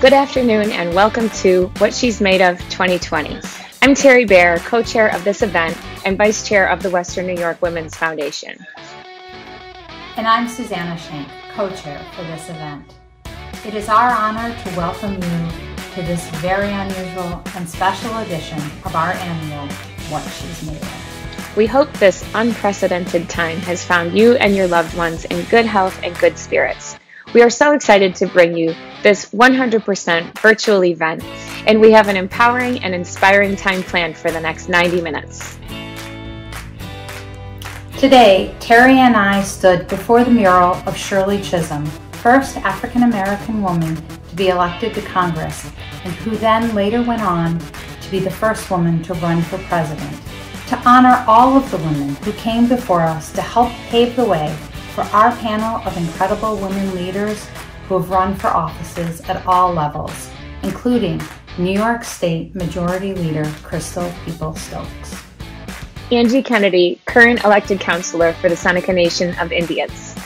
Good afternoon and welcome to What She's Made of 2020. I'm Terry Bear, co chair of this event and vice chair of the Western New York Women's Foundation. And I'm Susanna Shank, co chair for this event. It is our honor to welcome you to this very unusual and special edition of our annual What She's Made of. We hope this unprecedented time has found you and your loved ones in good health and good spirits. We are so excited to bring you this 100% virtual event, and we have an empowering and inspiring time planned for the next 90 minutes. Today, Terry and I stood before the mural of Shirley Chisholm, first African American woman to be elected to Congress, and who then later went on to be the first woman to run for president, to honor all of the women who came before us to help pave the way for our panel of incredible women leaders who have run for offices at all levels, including New York State Majority Leader Crystal Peoples-Stokes. Angie Kennedy, current elected councilor for the Seneca Nation of Indians.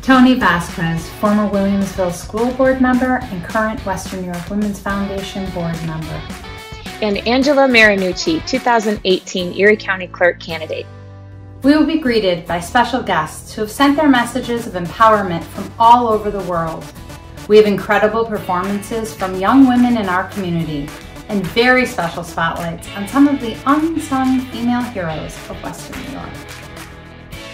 Tony Vasquez, former Williamsville School Board member and current Western New York Women's Foundation Board member. And Angela Marinucci, 2018 Erie County Clerk candidate. We will be greeted by special guests who have sent their messages of empowerment from all over the world. We have incredible performances from young women in our community and very special spotlights on some of the unsung female heroes of Western New York.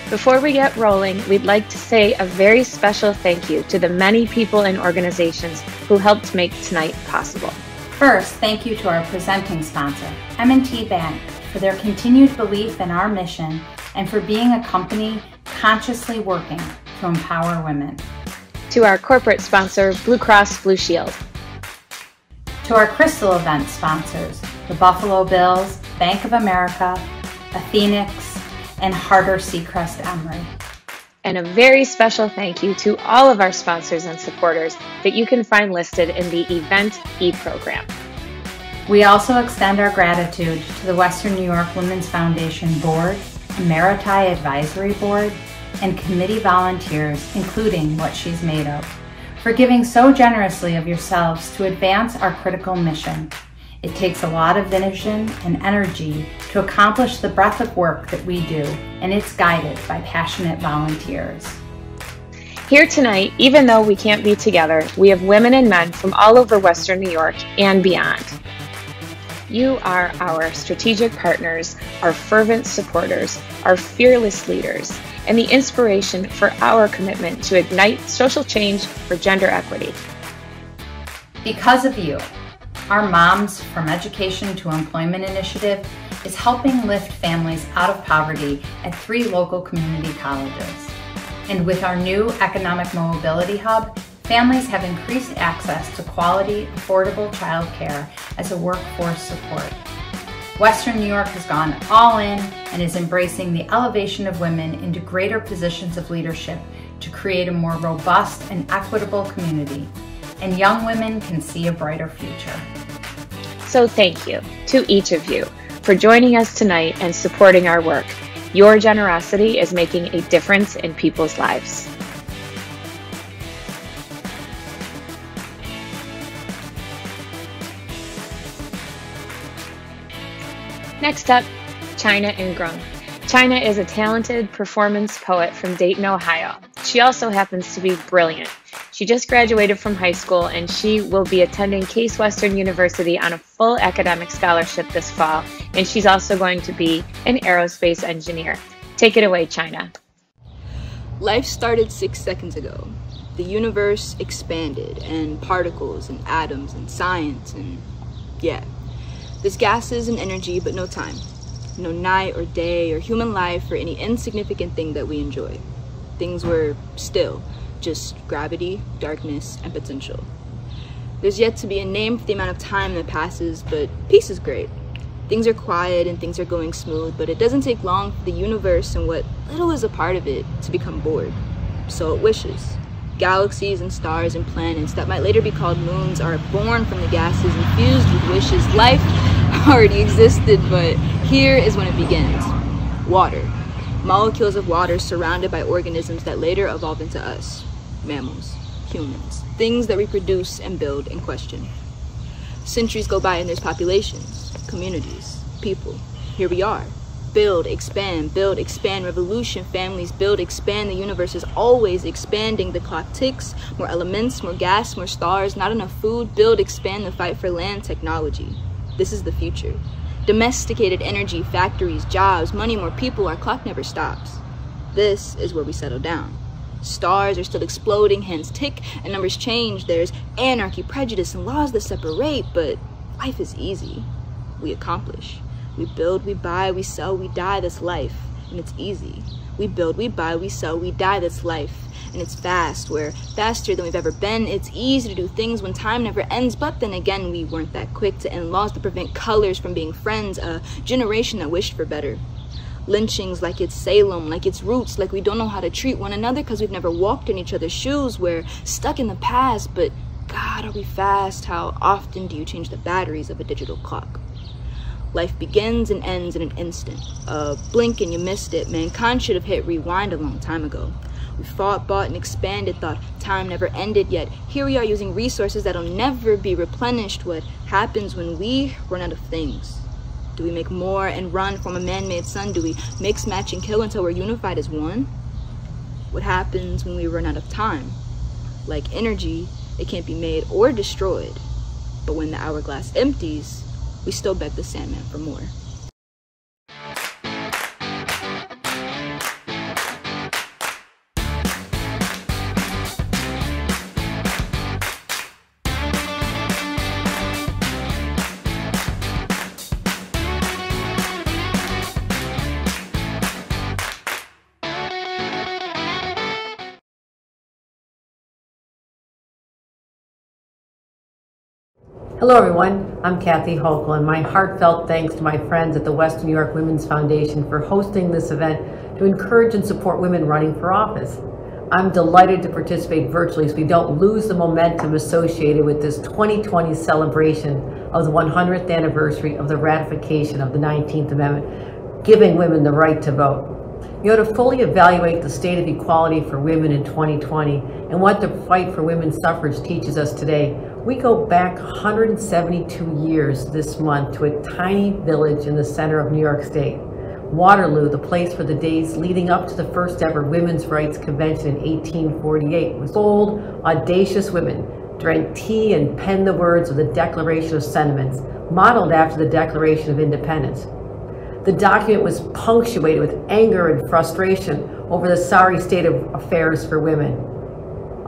Before we get rolling, we'd like to say a very special thank you to the many people and organizations who helped make tonight possible. First, thank you to our presenting sponsor, M&T Bank, for their continued belief in our mission and for being a company consciously working to empower women. To our corporate sponsor, Blue Cross Blue Shield. To our Crystal event sponsors, the Buffalo Bills, Bank of America, Athenex, and Harter Secrest Emery. And a very special thank you to all of our sponsors and supporters that you can find listed in the Event e-program. We also extend our gratitude to the Western New York Women's Foundation Board, Emeriti Advisory Board, and committee volunteers, including What She's Made Of, for giving so generously of yourselves to advance our critical mission. It takes a lot of vision and energy to accomplish the breadth of work that we do, and it's guided by passionate volunteers. Here tonight, even though we can't be together, we have women and men from all over Western New York and beyond. You are our strategic partners, our fervent supporters, our fearless leaders, and the inspiration for our commitment to ignite social change for gender equity. Because of you, our Moms from Education to Employment initiative is helping lift families out of poverty at three local community colleges. And with our new Economic Mobility Hub, families have increased access to quality, affordable childcare as a workforce support. Western New York has gone all in and is embracing the elevation of women into greater positions of leadership to create a more robust and equitable community. And young women can see a brighter future. So thank you to each of you for joining us tonight and supporting our work. Your generosity is making a difference in people's lives. Next up, China Ingram. China is a talented performance poet from Dayton, Ohio. She also happens to be brilliant. She just graduated from high school and she will be attending Case Western University on a full academic scholarship this fall, and she's also going to be an aerospace engineer. Take it away, China. Life started six seconds ago. The universe expanded, and particles, and atoms, and science, and yeah, there's gases and energy, but no time. No night or day or human life or any insignificant thing that we enjoy. Things were still, just gravity, darkness, and potential. There's yet to be a name for the amount of time that passes, but peace is great. Things are quiet and things are going smooth, but it doesn't take long for the universe and what little is a part of it to become bored. So it wishes. Galaxies and stars and planets that might later be called moons are born from the gases infused with wishes. Life already existed, but here is when it begins. Water. Molecules of water surrounded by organisms that later evolve into us, mammals. humans, things that reproduce and build and question. Centuries go by and there's populations, communities, people. Here we are. Build, expand, build, expand, revolution, families, build, expand. The universe is always expanding. The clock ticks. More elements, more gas, more stars, not enough food. Build, expand, the fight for land, technology. This is the future. Domesticated energy, factories, jobs, money, more people. Our clock never stops. This is where we settle down. Stars are still exploding, hands tick, and numbers change. There's anarchy, prejudice, and laws that separate, but life is easy. We accomplish. We build, we buy, we sell, we die, this life, and it's easy. We build, we buy, we sell, we die, this life, and it's fast. We're faster than we've ever been. It's easy to do things when time never ends, but then again, we weren't that quick to end laws to prevent colors from being friends, a generation that wished for better lynchings like it's Salem, like it's roots, like we don't know how to treat one another because we've never walked in each other's shoes. We're stuck in the past, but God, are we fast? How often do you change the batteries of a digital clock? Life begins and ends in an instant. A blink and you missed it. Mankind should have hit rewind a long time ago. We fought, bought, and expanded, thought time never ended, yet here we are using resources that'll never be replenished. What happens when we run out of things? Do we make more and run from a man-made sun? Do we mix, match, and kill until we're unified as one? What happens when we run out of time? Like energy, it can't be made or destroyed. But when the hourglass empties, we still beg the Sandman for more. Hello everyone, I'm Kathy Hochul and my heartfelt thanks to my friends at the Western New York Women's Foundation for hosting this event to encourage and support women running for office. I'm delighted to participate virtually so we don't lose the momentum associated with this 2020 celebration of the 100th anniversary of the ratification of the 19th Amendment, giving women the right to vote. You know, to fully evaluate the state of equality for women in 2020 and what the fight for women's suffrage teaches us today, we go back 172 years this month to a tiny village in the center of New York State. Waterloo, the place where the days leading up to the first ever Women's Rights Convention in 1848 was bold, audacious women drank tea and penned the words of the Declaration of Sentiments, modeled after the Declaration of Independence. The document was punctuated with anger and frustration over the sorry state of affairs for women.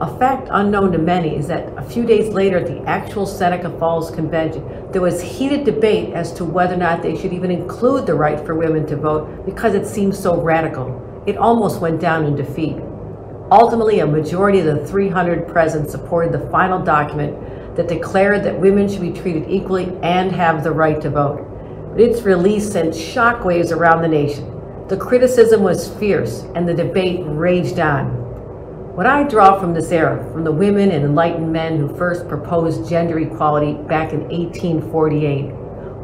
A fact unknown to many is that a few days later at the actual Seneca Falls Convention, there was heated debate as to whether or not they should even include the right for women to vote because it seemed so radical. It almost went down in defeat. Ultimately, a majority of the 300 present supported the final document that declared that women should be treated equally and have the right to vote. But its release sent shockwaves around the nation. The criticism was fierce and the debate raged on. What I draw from this era, from the women and enlightened men who first proposed gender equality back in 1848,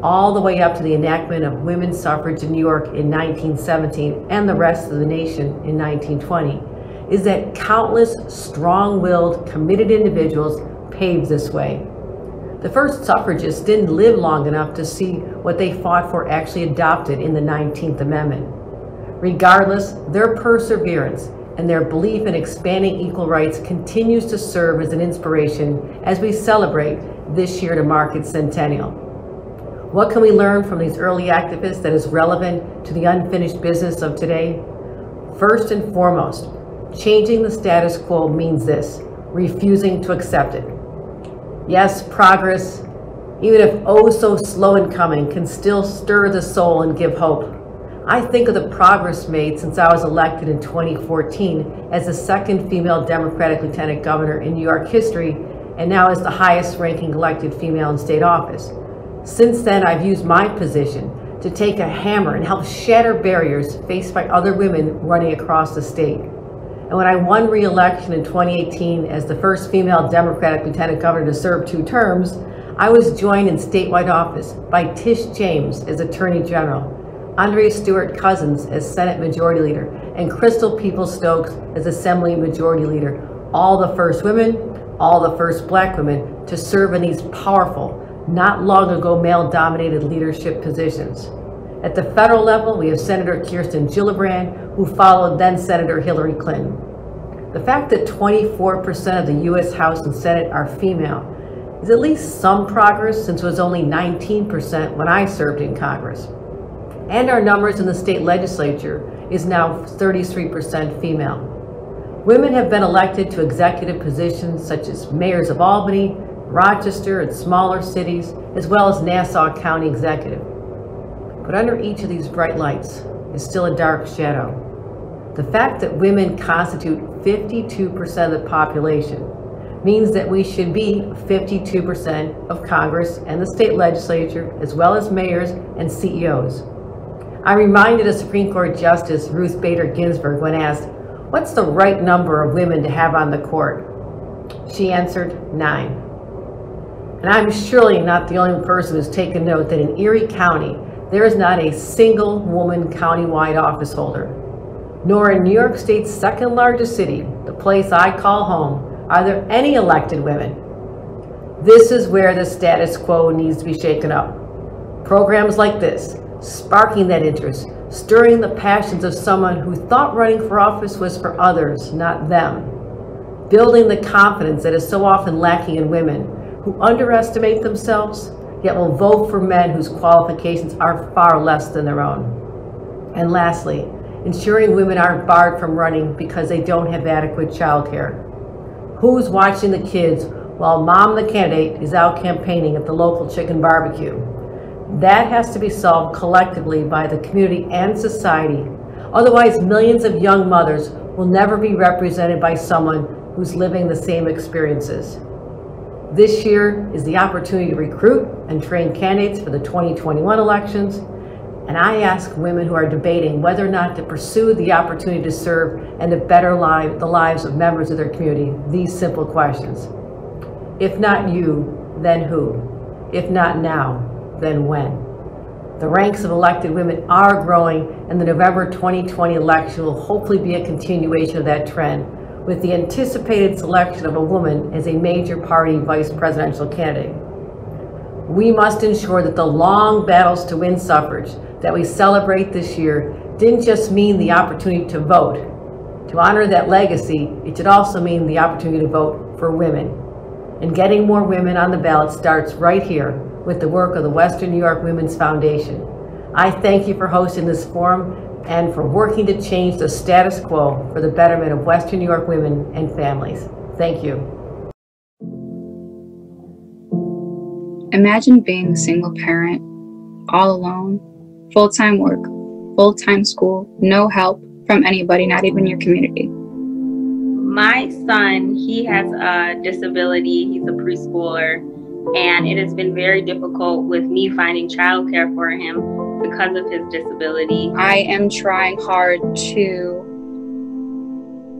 all the way up to the enactment of women's suffrage in New York in 1917 and the rest of the nation in 1920, is that countless strong-willed, committed individuals paved this way. The first suffragists didn't live long enough to see what they fought for actually adopted in the 19th Amendment. Regardless, their perseverance and their belief in expanding equal rights continues to serve as an inspiration as we celebrate this year to mark its centennial. What can we learn from these early activists that is relevant to the unfinished business of today? First and foremost, changing the status quo means this, refusing to accept it. Yes, progress, even if oh so slow in coming, can still stir the soul and give hope. I think of the progress made since I was elected in 2014 as the second female Democratic lieutenant governor in New York history, and now as the highest ranking elected female in state office. Since then, I've used my position to take a hammer and help shatter barriers faced by other women running across the state. And when I won re-election in 2018 as the first female Democratic lieutenant governor to serve two terms, I was joined in statewide office by Tish James as Attorney General, Andrea Stewart Cousins as Senate Majority Leader, and Crystal Peoples Stokes as Assembly Majority Leader, all the first women all the first black women to serve in these powerful, not long ago male dominated leadership positions. At the federal level, we have Senator Kirsten Gillibrand, who followed then Senator Hillary Clinton. The fact that 24% of the U.S. House and Senate are female is at least some progress since it was only 19% when I served in Congress. And our numbers in the state legislature is now 33% female. Women have been elected to executive positions such as mayors of Albany, Rochester, and smaller cities, as well as Nassau County Executive. But under each of these bright lights is still a dark shadow. The fact that women constitute 52% of the population means that we should be 52% of Congress and the state legislature, as well as mayors and CEOs. I reminded of Supreme Court Justice Ruth Bader Ginsburg when asked, What's the right number of women to have on the court? She answered, Nine. And I'm surely not the only person who's taken note that in Erie County, there is not a single woman countywide office holder. Nor in New York State's second largest city, the place I call home, are there any elected women? This is where the status quo needs to be shaken up. Programs like this, sparking that interest, stirring the passions of someone who thought running for office was for others, not them. Building the confidence that is so often lacking in women who underestimate themselves, yet will vote for men whose qualifications are far less than their own. And lastly, ensuring women aren't barred from running because they don't have adequate childcare who's watching the kids while mom, the candidate, is out campaigning at the local chicken barbecue. That has to be solved collectively by the community and society. Otherwise, millions of young mothers will never be represented by someone who's living the same experiences. This year is the opportunity to recruit and train candidates for the 2021 elections and I ask women who are debating whether or not to pursue the opportunity to serve and to better live, the lives of members of their community these simple questions. If not you, then who? If not now, then when? The ranks of elected women are growing, and the November 2020 election will hopefully be a continuation of that trend, with the anticipated selection of a woman as a major party vice presidential candidate. We must ensure that the long battles to win suffrage that we celebrate this year didn't just mean the opportunity to vote. To honor that legacy, it should also mean the opportunity to vote for women. And getting more women on the ballot starts right here with the work of the Western New York Women's Foundation. I thank you for hosting this forum and for working to change the status quo for the betterment of Western New York women and families. Thank you. Imagine being a single parent, all alone, full time work, full time school, no help from anybody, not even your community. My son, he has a disability, he's a preschooler, and it has been very difficult with me finding childcare for him because of his disability. I am trying hard to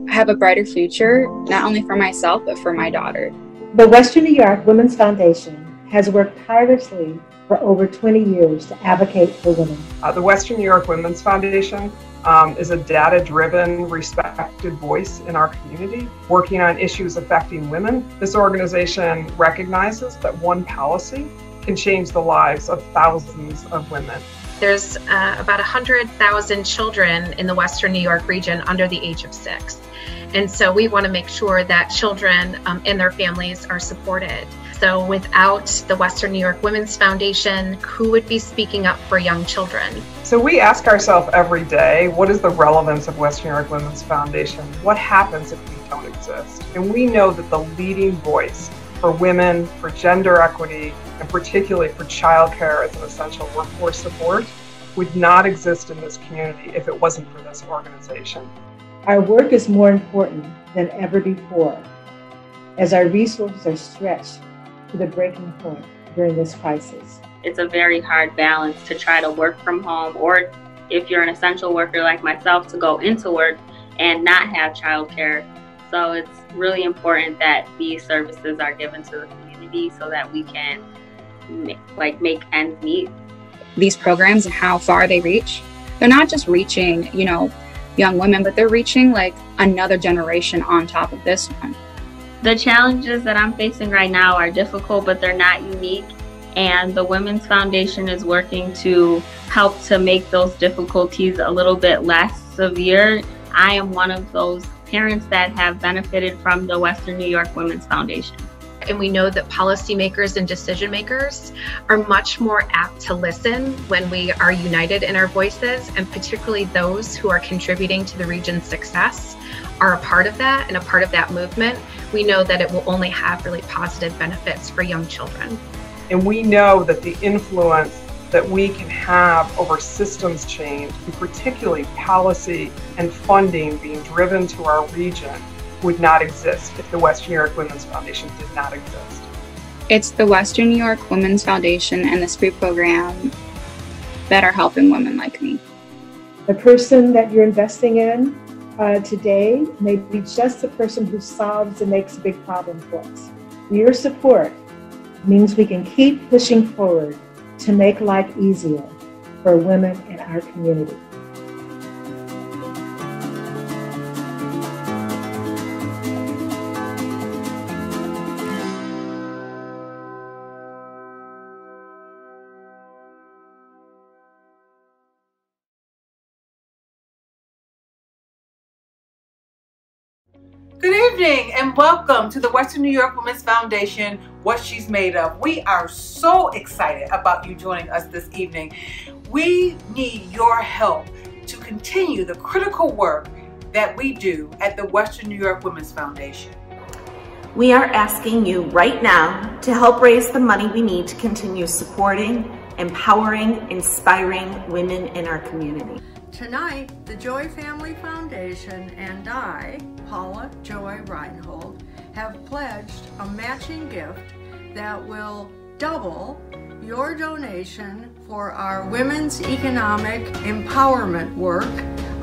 have a brighter future, not only for myself, but for my daughter. The Western New York Women's Foundation has worked tirelessly for over 20 years to advocate for women. Uh, the Western New York Women's Foundation um, is a data driven, respected voice in our community working on issues affecting women. This organization recognizes that one policy can change the lives of thousands of women. There's uh, about 100,000 children in the Western New York region under the age of six. And so we want to make sure that children um, and their families are supported. So without the Western New York Women's Foundation, who would be speaking up for young children? So we ask ourselves every day, what is the relevance of Western New York Women's Foundation? What happens if we don't exist? And we know that the leading voice for women, for gender equity, and particularly for childcare as an essential workforce support would not exist in this community if it wasn't for this organization. Our work is more important than ever before as our resources are stretched to the breaking point during this crisis. It's a very hard balance to try to work from home, or if you're an essential worker like myself, to go into work and not have childcare. So it's really important that these services are given to the community so that we can like make ends meet. These programs and how far they reach, they're not just reaching, you know, young women, but they're reaching like another generation on top of this one. The challenges that I'm facing right now are difficult, but they're not unique. And the Women's Foundation is working to help to make those difficulties a little bit less severe. I am one of those parents that have benefited from the Western New York Women's Foundation. And we know that policymakers and decision makers are much more apt to listen when we are united in our voices, and particularly those who are contributing to the region's success are a part of that and a part of that movement. We know that it will only have really positive benefits for young children. And we know that the influence that we can have over systems change, and particularly policy and funding being driven to our region, would not exist if the Western New York Women's Foundation did not exist. It's the Western New York Women's Foundation and the SPRE program that are helping women like me. The person that you're investing in uh, today may be just the person who solves and makes a big problem for us. Your support means we can keep pushing forward to make life easier for women in our community. Evening and welcome to the Western New York Women's Foundation, What She's Made Of. We are so excited about you joining us this evening. We need your help to continue the critical work that we do at the Western New York Women's Foundation. We are asking you right now to help raise the money we need to continue supporting, empowering, inspiring women in our community. Tonight, the Joy Family Foundation and I, Paula Joy Reinhold, have pledged a matching gift that will double your donation for our women's economic empowerment work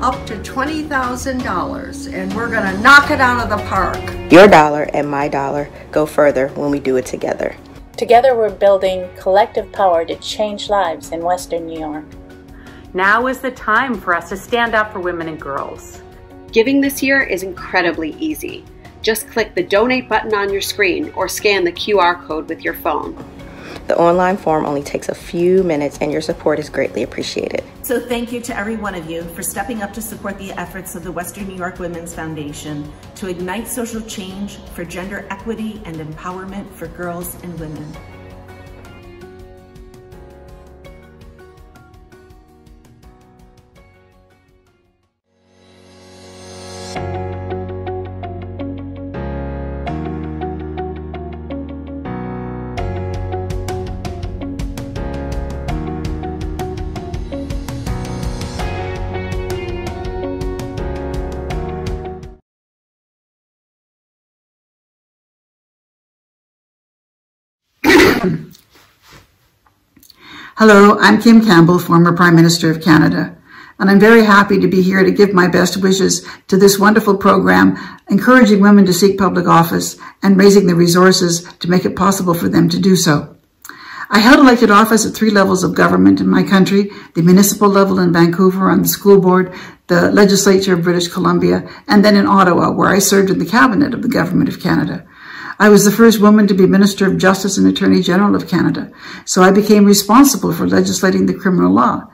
up to $20,000 and we're going to knock it out of the park. Your dollar and my dollar go further when we do it together. Together we're building collective power to change lives in Western New York. Now is the time for us to stand up for women and girls. Giving this year is incredibly easy. Just click the donate button on your screen or scan the QR code with your phone. The online form only takes a few minutes and your support is greatly appreciated. So thank you to every one of you for stepping up to support the efforts of the Western New York Women's Foundation to ignite social change for gender equity and empowerment for girls and women. Hello, I'm Kim Campbell, former Prime Minister of Canada, and I'm very happy to be here to give my best wishes to this wonderful program, encouraging women to seek public office and raising the resources to make it possible for them to do so. I held elected office at three levels of government in my country, the municipal level in Vancouver on the school board, the legislature of British Columbia, and then in Ottawa, where I served in the cabinet of the government of Canada. I was the first woman to be Minister of Justice and Attorney General of Canada, so I became responsible for legislating the criminal law.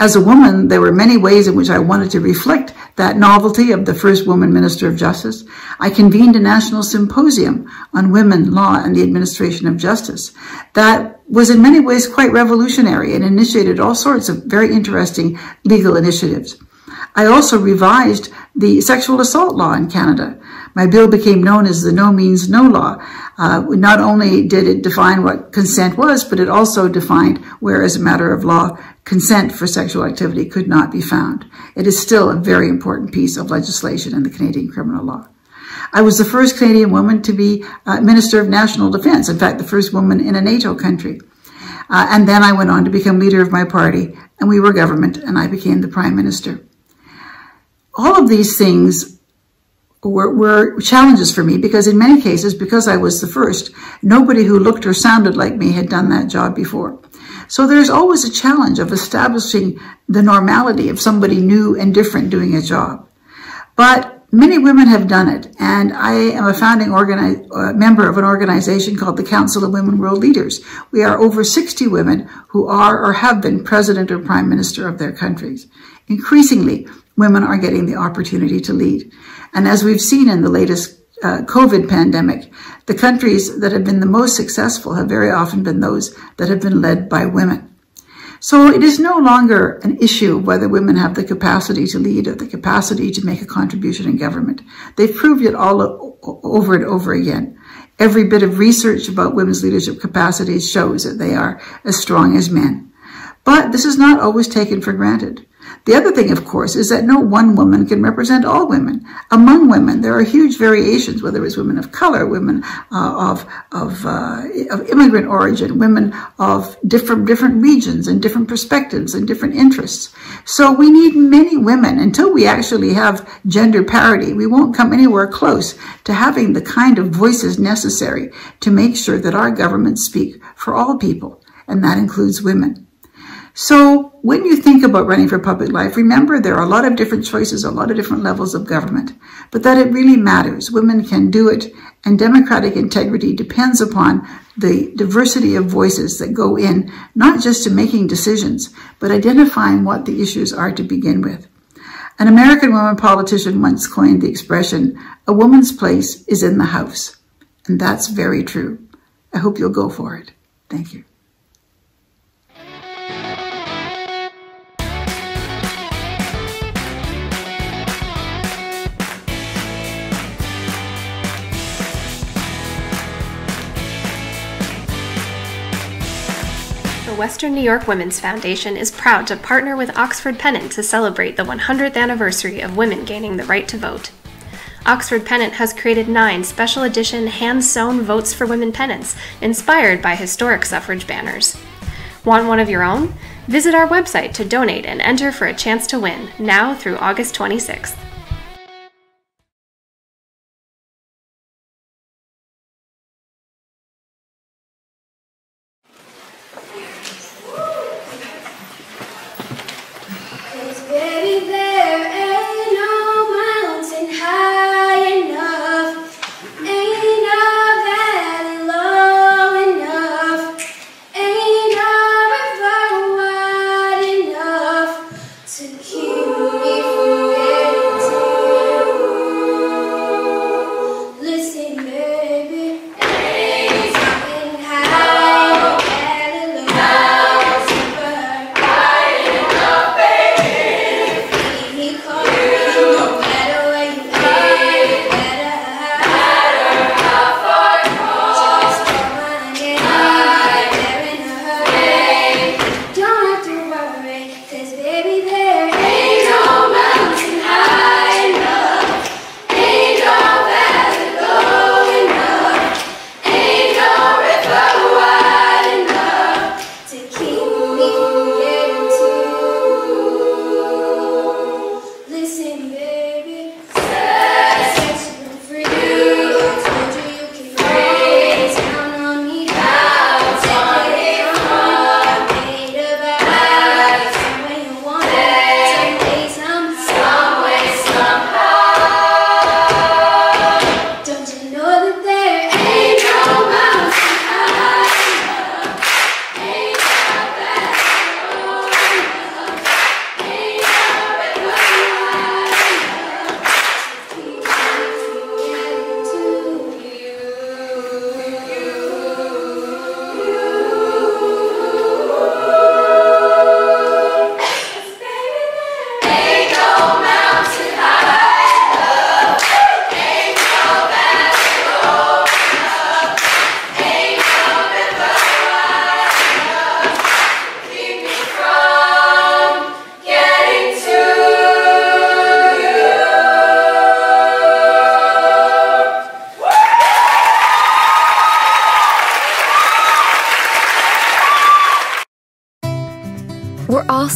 As a woman, there were many ways in which I wanted to reflect that novelty of the first woman Minister of Justice. I convened a national symposium on women, law, and the administration of justice that was in many ways quite revolutionary and initiated all sorts of very interesting legal initiatives. I also revised the sexual assault law in Canada. My bill became known as the No Means No Law. Uh, not only did it define what consent was, but it also defined where, as a matter of law, consent for sexual activity could not be found. It is still a very important piece of legislation in the Canadian criminal law. I was the first Canadian woman to be uh, Minister of National Defense, in fact, the first woman in a NATO country. Uh, and then I went on to become leader of my party, and we were government, and I became the Prime Minister. All of these things were, were, challenges for me because in many cases, because I was the first, nobody who looked or sounded like me had done that job before. So there's always a challenge of establishing the normality of somebody new and different doing a job. But many women have done it, and I am a founding uh, member of an organization called the Council of Women World Leaders. We are over 60 women who are or have been president or prime minister of their countries. Increasingly, women are getting the opportunity to lead. And as we've seen in the latest uh, COVID pandemic, the countries that have been the most successful have very often been those that have been led by women. So it is no longer an issue whether women have the capacity to lead or the capacity to make a contribution in government. They've proved it all over and over again. Every bit of research about women's leadership capacities shows that they are as strong as men. But this is not always taken for granted. The other thing, of course, is that no one woman can represent all women. Among women, there are huge variations, whether it's women of color, women uh, of, of, uh, of immigrant origin, women of different, different regions and different perspectives and different interests. So we need many women. Until we actually have gender parity, we won't come anywhere close to having the kind of voices necessary to make sure that our governments speak for all people, and that includes women. So when you think about running for public life, remember there are a lot of different choices, a lot of different levels of government, but that it really matters. Women can do it, and democratic integrity depends upon the diversity of voices that go in, not just to making decisions, but identifying what the issues are to begin with. An American woman politician once coined the expression, a woman's place is in the house. And that's very true. I hope you'll go for it. Thank you. Western New York Women's Foundation is proud to partner with Oxford Pennant to celebrate the 100th anniversary of women gaining the right to vote. Oxford Pennant has created nine special edition hand sewn Votes for Women pennants inspired by historic suffrage banners. Want one of your own? Visit our website to donate and enter for a chance to win, now through August 26th.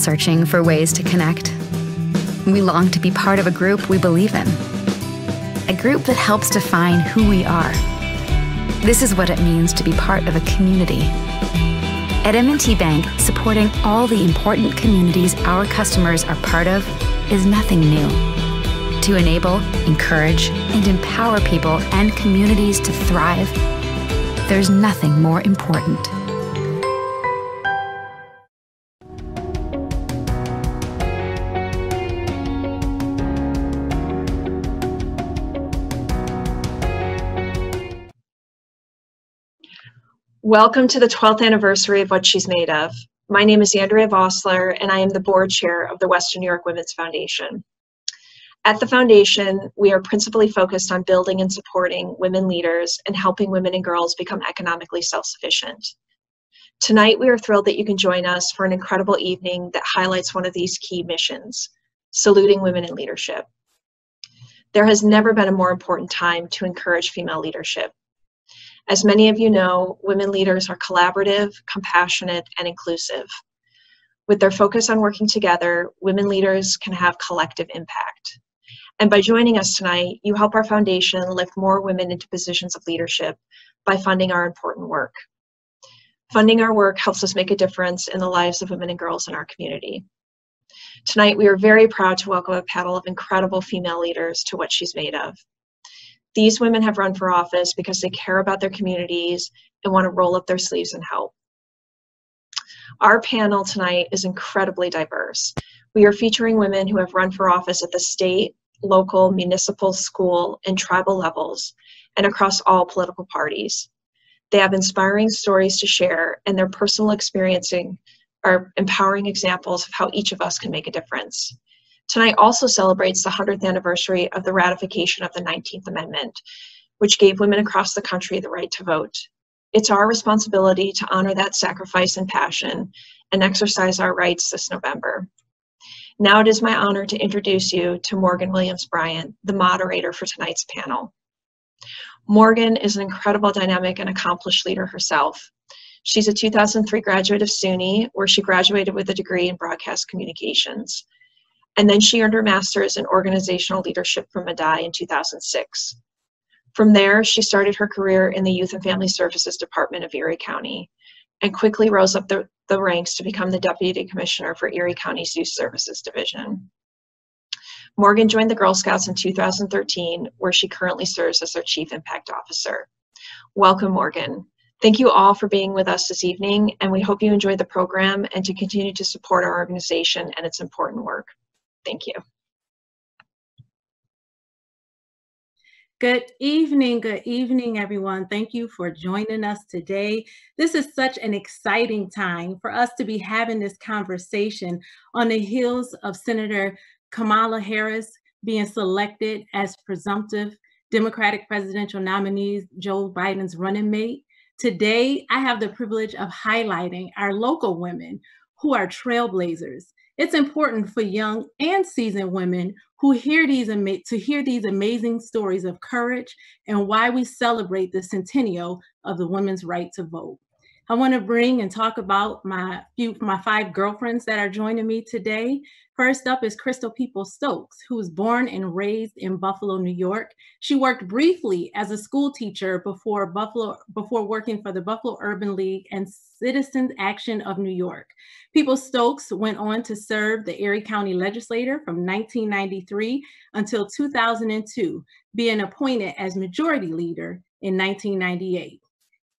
Searching for ways to connect. We long to be part of a group we believe in, a group that helps define who we are. This is what it means to be part of a community. At M&T Bank, supporting all the important communities our customers are part of is nothing new. to enable, encourage, and empower people and communities to thrive, there's nothing more important. Welcome to the 12th anniversary of What She's Made Of. My name is Andrea Vossler, and I am the board chair of the Western New York Women's Foundation. At the foundation, we are principally focused on building and supporting women leaders and helping women and girls become economically self-sufficient. Tonight, we are thrilled that you can join us for an incredible evening that highlights one of these key missions, saluting women in leadership. There has never been a more important time to encourage female leadership. As many of you know, women leaders are collaborative, compassionate, and inclusive. With their focus on working together, women leaders can have collective impact. And by joining us tonight, you help our foundation lift more women into positions of leadership by funding our important work. Funding our work helps us make a difference in the lives of women and girls in our community. Tonight, we are very proud to welcome a panel of incredible female leaders to what she's made of. These women have run for office because they care about their communities and want to roll up their sleeves and help. Our panel tonight is incredibly diverse. We are featuring women who have run for office at the state, local, municipal, school, and tribal levels, and across all political parties. They have inspiring stories to share, and their personal experiencing are empowering examples of how each of us can make a difference. Tonight also celebrates the 100th anniversary of the ratification of the 19th Amendment, which gave women across the country the right to vote. It's our responsibility to honor that sacrifice and passion and exercise our rights this November. Now it is my honor to introduce you to Morgan Williams Bryant, the moderator for tonight's panel. Morgan is an incredible dynamic and accomplished leader herself. She's a 2003 graduate of SUNY, where she graduated with a degree in broadcast communications and then she earned her master's in organizational leadership from Medaille in 2006. From there, she started her career in the Youth and Family Services Department of Erie County and quickly rose up the, the ranks to become the Deputy Commissioner for Erie County's Youth Services Division. Morgan joined the Girl Scouts in 2013, where she currently serves as their Chief Impact Officer. Welcome, Morgan. Thank you all for being with us this evening, and we hope you enjoy the program and to continue to support our organization and its important work. Thank you. Good evening, good evening, everyone. Thank you for joining us today. This is such an exciting time for us to be having this conversation on the heels of Senator Kamala Harris being selected as presumptive Democratic presidential nominee, Joe Biden's running mate. Today, I have the privilege of highlighting our local women who are trailblazers it's important for young and seasoned women who hear these to hear these amazing stories of courage and why we celebrate the centennial of the women's right to vote. I want to bring and talk about my few my five girlfriends that are joining me today. First up is Crystal People Stokes, who was born and raised in Buffalo, New York. She worked briefly as a school teacher before Buffalo before working for the Buffalo Urban League and Citizens Action of New York. People Stokes went on to serve the Erie County Legislature from 1993 until 2002, being appointed as Majority Leader in 1998.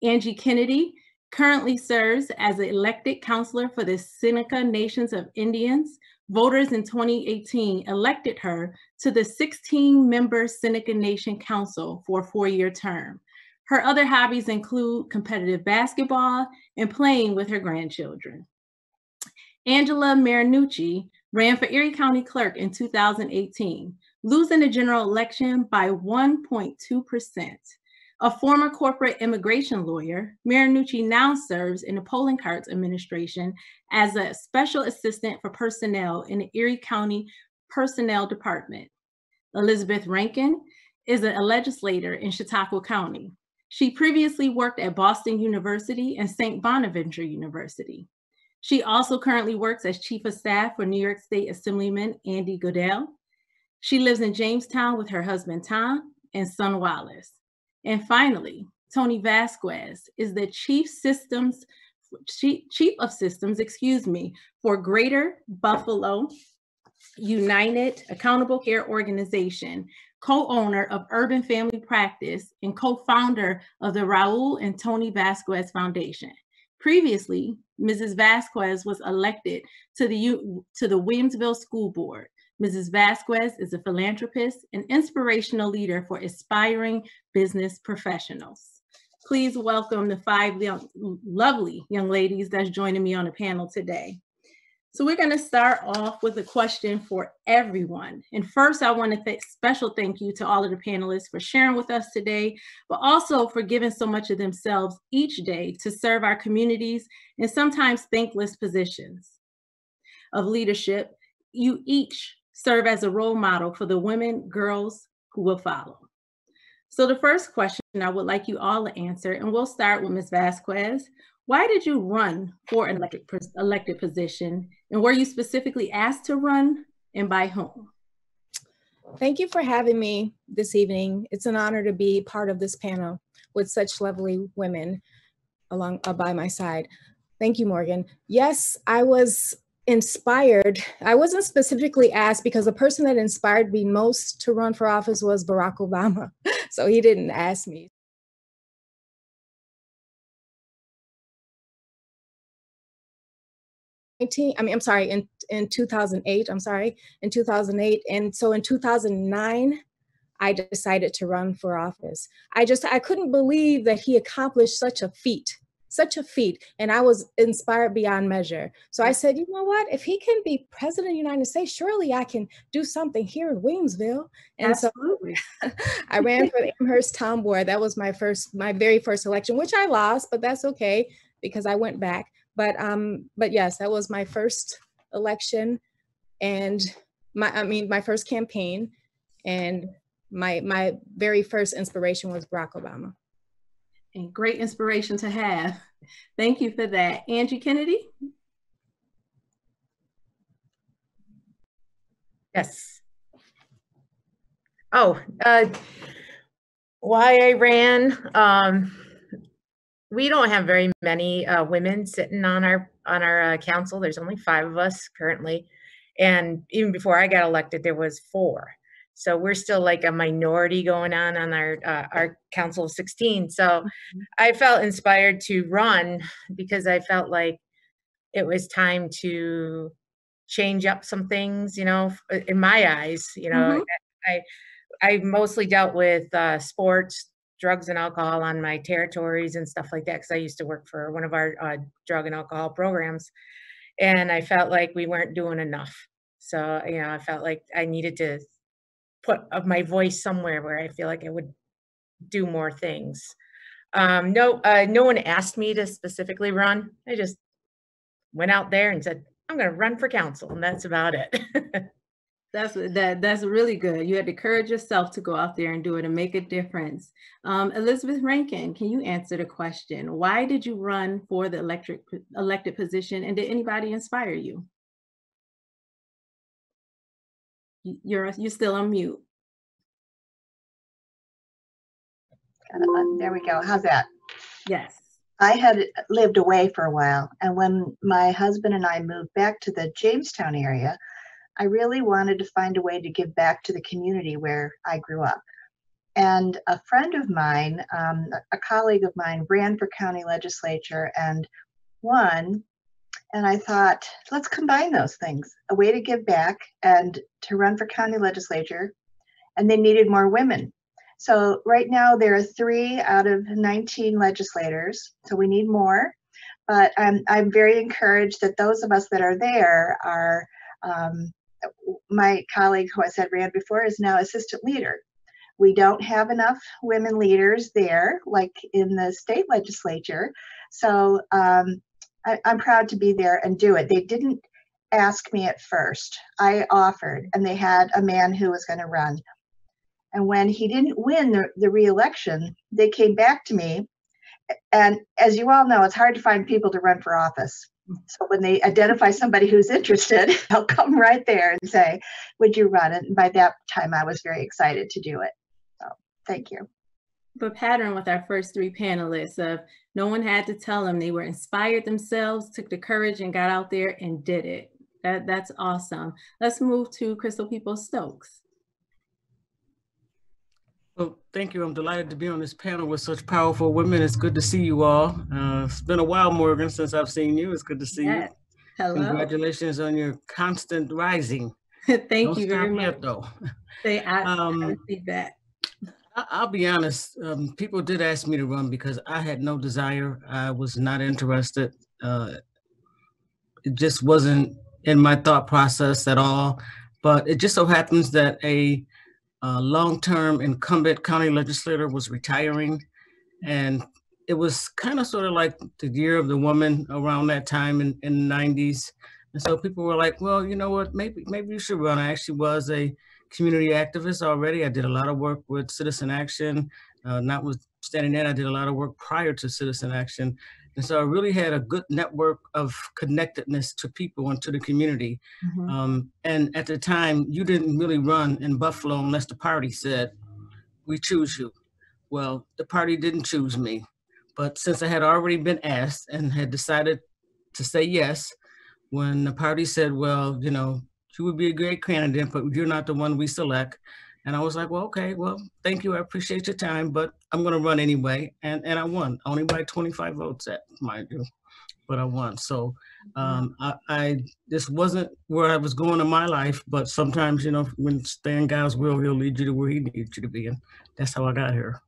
Angie Kennedy currently serves as an elected councilor for the Seneca Nations of Indians. Voters in 2018 elected her to the 16 member Seneca Nation Council for a four year term. Her other hobbies include competitive basketball and playing with her grandchildren. Angela Marinucci ran for Erie County Clerk in 2018, losing the general election by 1.2%. A former corporate immigration lawyer, Marinucci now serves in the Poloncarz administration as a special assistant for personnel in the Erie County Personnel Department. Elizabeth Rankin is a legislator in Chautauqua County. She previously worked at Boston University and St. Bonaventure University. She also currently works as Chief of Staff for New York State Assemblyman Andy Goodell. She lives in Jamestown with her husband Tom and son Wallace. And finally, Tony Vasquez is the chief systems chief, chief of systems, excuse me, for Greater Buffalo United Accountable Care Organization, co-owner of Urban Family Practice, and co-founder of the Raul and Tony Vasquez Foundation. Previously, Mrs. Vasquez was elected to the, to the Williamsville School Board. Mrs. Vasquez is a philanthropist and inspirational leader for aspiring business professionals. Please welcome the five young, lovely young ladies that's joining me on the panel today. So we're going to start off with a question for everyone. And first, I want to say special thank you to all of the panelists for sharing with us today, but also for giving so much of themselves each day to serve our communities in sometimes thankless positions of leadership. You each serve as a role model for the women, girls who will follow. So the first question I would like you all to answer, and we'll start with Ms. Vasquez. Why did you run for an elected, elected position and were you specifically asked to run and by whom? Thank you for having me this evening. It's an honor to be part of this panel with such lovely women along uh, by my side. Thank you, Morgan. Yes, I was inspired. I wasn't specifically asked because the person that inspired me most to run for office was Barack Obama. So he didn't ask me. 19, I mean, I'm sorry, in, in 2008, I'm sorry, in 2008. And so in 2009, I decided to run for office. I just, I couldn't believe that he accomplished such a feat, such a feat. And I was inspired beyond measure. So I said, you know what, if he can be president of the United States, surely I can do something here in Williamsville. And Absolutely. so I ran for the Amherst Town Board. That was my first, my very first election, which I lost, but that's okay because I went back. But um, but yes, that was my first election, and my I mean my first campaign, and my my very first inspiration was Barack Obama. And great inspiration to have. Thank you for that, Angie Kennedy. Yes. Oh, uh, why I ran. Um, we don't have very many uh, women sitting on our on our uh, council. There's only five of us currently, and even before I got elected, there was four. So we're still like a minority going on on our uh, our council of 16. So mm-hmm. I felt inspired to run because I felt like it was time to change up some things. You know, in my eyes, you know, mm-hmm. I I mostly dealt with uh, sports, drugs and alcohol on my territories and stuff like that because I used to work for one of our uh, drug and alcohol programs. And I felt like we weren't doing enough. So, you know, I felt like I needed to put of my voice somewhere where I feel like I would do more things. Um, no, uh, no one asked me to specifically run. I just went out there and said, I'm going to run for council. And that's about it. That's that. That's really good. You had to courage yourself to go out there and do it and make a difference. Um, Elizabeth Rankin, can you answer the question? Why did you run for the electric elected position, and did anybody inspire you? You're you're still on mute. Uh, there we go. How's that? Yes. I had lived away for a while, and when my husband and I moved back to the Jamestown area, I really wanted to find a way to give back to the community where I grew up. And a friend of mine, um, a colleague of mine, ran for county legislature and won. And I thought, let's combine those things a way to give back and to run for county legislature. And they needed more women. So right now there are three out of 19 legislators. So we need more. But I'm, I'm very encouraged that those of us that are there are um, my colleague who I said ran before is now assistant leader. We don't have enough women leaders there, like in the state legislature. So um, I, I'm proud to be there and do it. They didn't ask me at first. I offered, and they had a man who was going to run. And when he didn't win the, the re-election, they came back to me. And as you all know, it's hard to find people to run for office. So when they identify somebody who's interested, they'll come right there and say, Would you run it? And by that time, I was very excited to do it. So thank you. The pattern with our first three panelists of no one had to tell them they were inspired themselves, took the courage and got out there and did it. That that's awesome. Let's move to Crystal Peoples-Stokes. Well, thank you. I'm delighted to be on this panel with such powerful women. It's good to see you all. Uh, it's been a while, Morgan, since I've seen you. It's good to see yes. you. Hello. Congratulations on your constant rising. Thank Don't you very much. Yet, though. Say, I, um, I see that. I'll be honest. Um, people did ask me to run because I had no desire. I was not interested. Uh, it just wasn't in my thought process at all. But it just so happens that a uh, long-term incumbent county legislator was retiring and it was kind of sort of like the year of the woman around that time in, in the 90s and so people were like well you know what maybe maybe you should run i actually was a community activist already i did a lot of work with citizen action uh, notwithstanding that i did a lot of work prior to citizen action and so I really had a good network of connectedness to people and to the community. Mm-hmm. Um, and at the time, you didn't really run in Buffalo unless the party said, we choose you. Well, the party didn't choose me. But since I had already been asked and had decided to say yes, when the party said, well, you know, you would be a great candidate, but you're not the one we select, and I was like, well, okay, well, thank you. I appreciate your time, but I'm going to run anyway. And, and I won only by 25 votes, at, mind you, but I won. So um, I, I, this wasn't where I was going in my life, but sometimes, you know, when staying God's will, he'll lead you to where he needs you to be. And that's how I got here.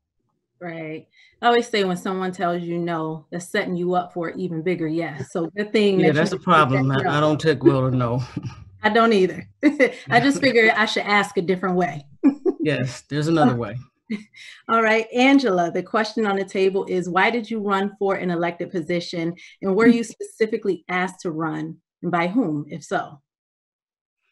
Right. I always say when someone tells you no, that's setting you up for an even bigger yes. So good thing. Yeah, that that's a problem. That I, I don't take well to no. I don't either. I just figured I should ask a different way. yes, there's another way. All right, Angela, the question on the table is why did you run for an elected position and were you specifically asked to run and by whom, if so?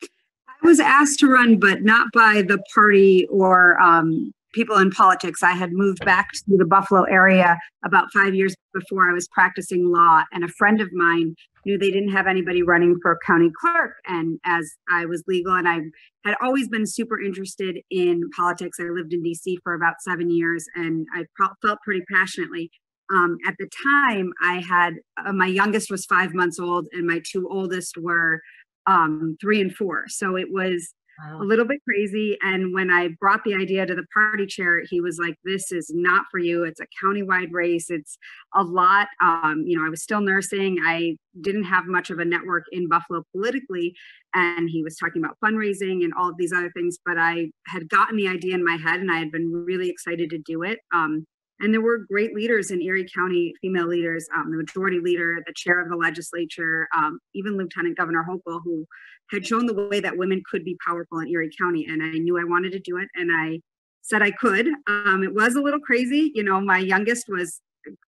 I was asked to run, but not by the party or um, people in politics. I had moved back to the Buffalo area about five years before I was practicing law, and a friend of mine knew they didn't have anybody running for county clerk. And as I was legal and I had always been super interested in politics, I lived in DC for about seven years and I felt pretty passionately. Um, at the time, I had uh, my youngest was five months old and my two oldest were um, three and four. So it was wow. a little bit crazy. And when I brought the idea to the party chair, he was like, "This is not for you. It's a countywide race. It's a lot." Um, you know, I was still nursing. I didn't have much of a network in Buffalo politically, and he was talking about fundraising and all of these other things. But I had gotten the idea in my head, and I had been really excited to do it. Um, and there were great leaders in Erie County, female leaders, um, the majority leader, the chair of the legislature, um, even Lieutenant Governor Hochul, who had shown the way that women could be powerful in Erie County. And I knew I wanted to do it. And I said I could. Um, it was a little crazy. You know, my youngest was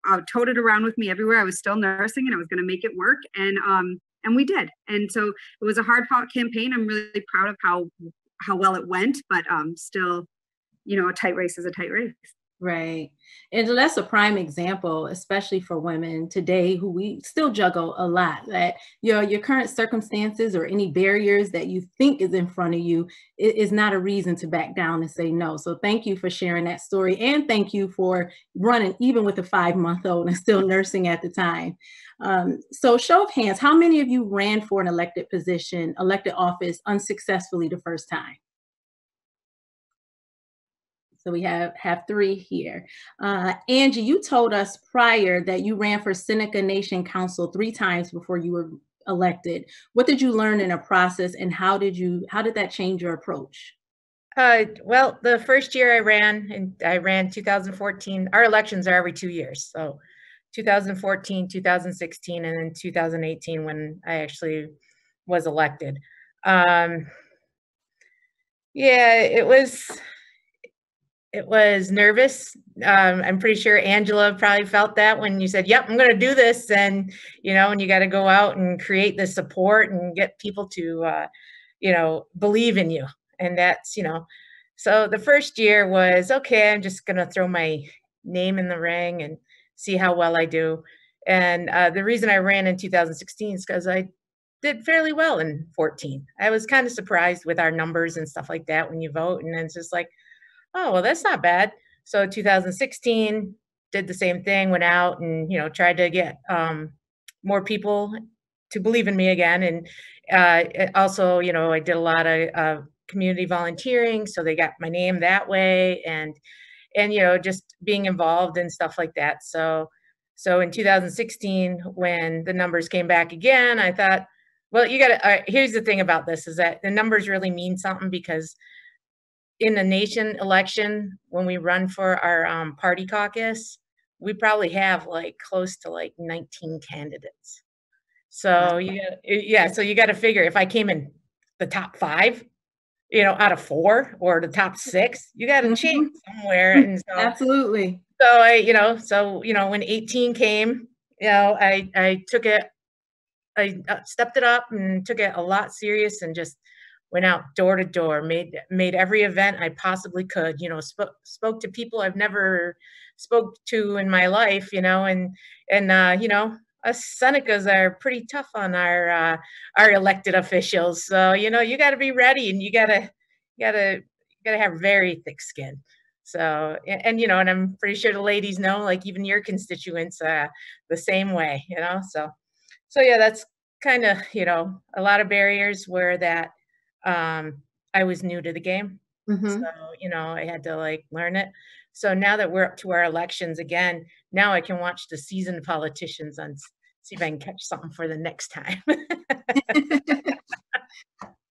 uh, toted around with me everywhere. I was still nursing and I was going to make it work. And, um, and we did. And so it was a hard fought campaign. I'm really proud of how, how well it went, but um, still, you know, a tight race is a tight race. Right. And that's a prime example, especially for women today who we still juggle a lot that your your current circumstances or any barriers that you think is in front of you is not a reason to back down and say no. So thank you for sharing that story and thank you for running even with a five month old and still nursing at the time. Um, so show of hands, how many of you ran for an elected position, elected office unsuccessfully the first time? So we have have three here. Uh, Angie, you told us prior that you ran for Seneca Nation Council three times before you were elected. What did you learn in a process, and how did you how did that change your approach? Uh, well, the first year I ran, and I ran 2014. Our elections are every two years, so 2014, 2016, and then 2018 when I actually was elected. Um, yeah, it was it was nervous. Um, I'm pretty sure Angela probably felt that when you said, "Yep, I'm going to do this," and you know, and you got to go out and create the support and get people to, uh, you know, believe in you. And that's you know, so the first year was okay. I'm just going to throw my name in the ring and see how well I do. And uh, the reason I ran in 2016 is because I did fairly well in 14. I was kind of surprised with our numbers and stuff like that when you vote, and it's just like oh, well, that's not bad. So 2016 did the same thing, went out and, you know, tried to get um, more people to believe in me again. And uh, also, you know, I did a lot of uh, community volunteering, so they got my name that way, and and you know, just being involved and stuff like that. So so in 2016, when the numbers came back again, I thought, well, you got to. Uh, here's the thing about this: is that the numbers really mean something because in the nation election, when we run for our um, party caucus, we probably have like close to like 19 candidates. So you yeah, so you got to figure if I came in the top five, you know, out of four or the top six, you got to change somewhere. And so, absolutely. So I, you know, so you know, when 18 came, you know, I I took it, I uh, stepped it up and took it a lot serious and just went out door to door, made made every event I possibly could. You know, spoke spoke to people I've never spoke to in my life. You know, and and uh, you know, us Senecas are pretty tough on our uh, our elected officials. So you know, you got to be ready, and you gotta you gotta you gotta have very thick skin. So and, and, you know, and I'm pretty sure the ladies know, like even your constituents, uh, the same way. You know, so so yeah, that's kind of you know a lot of barriers where that um, I was new to the game. Mm-hmm. So, you know, I had to like learn it. So now that we're up to our elections again, now I can watch the seasoned politicians and see if I can catch something for the next time.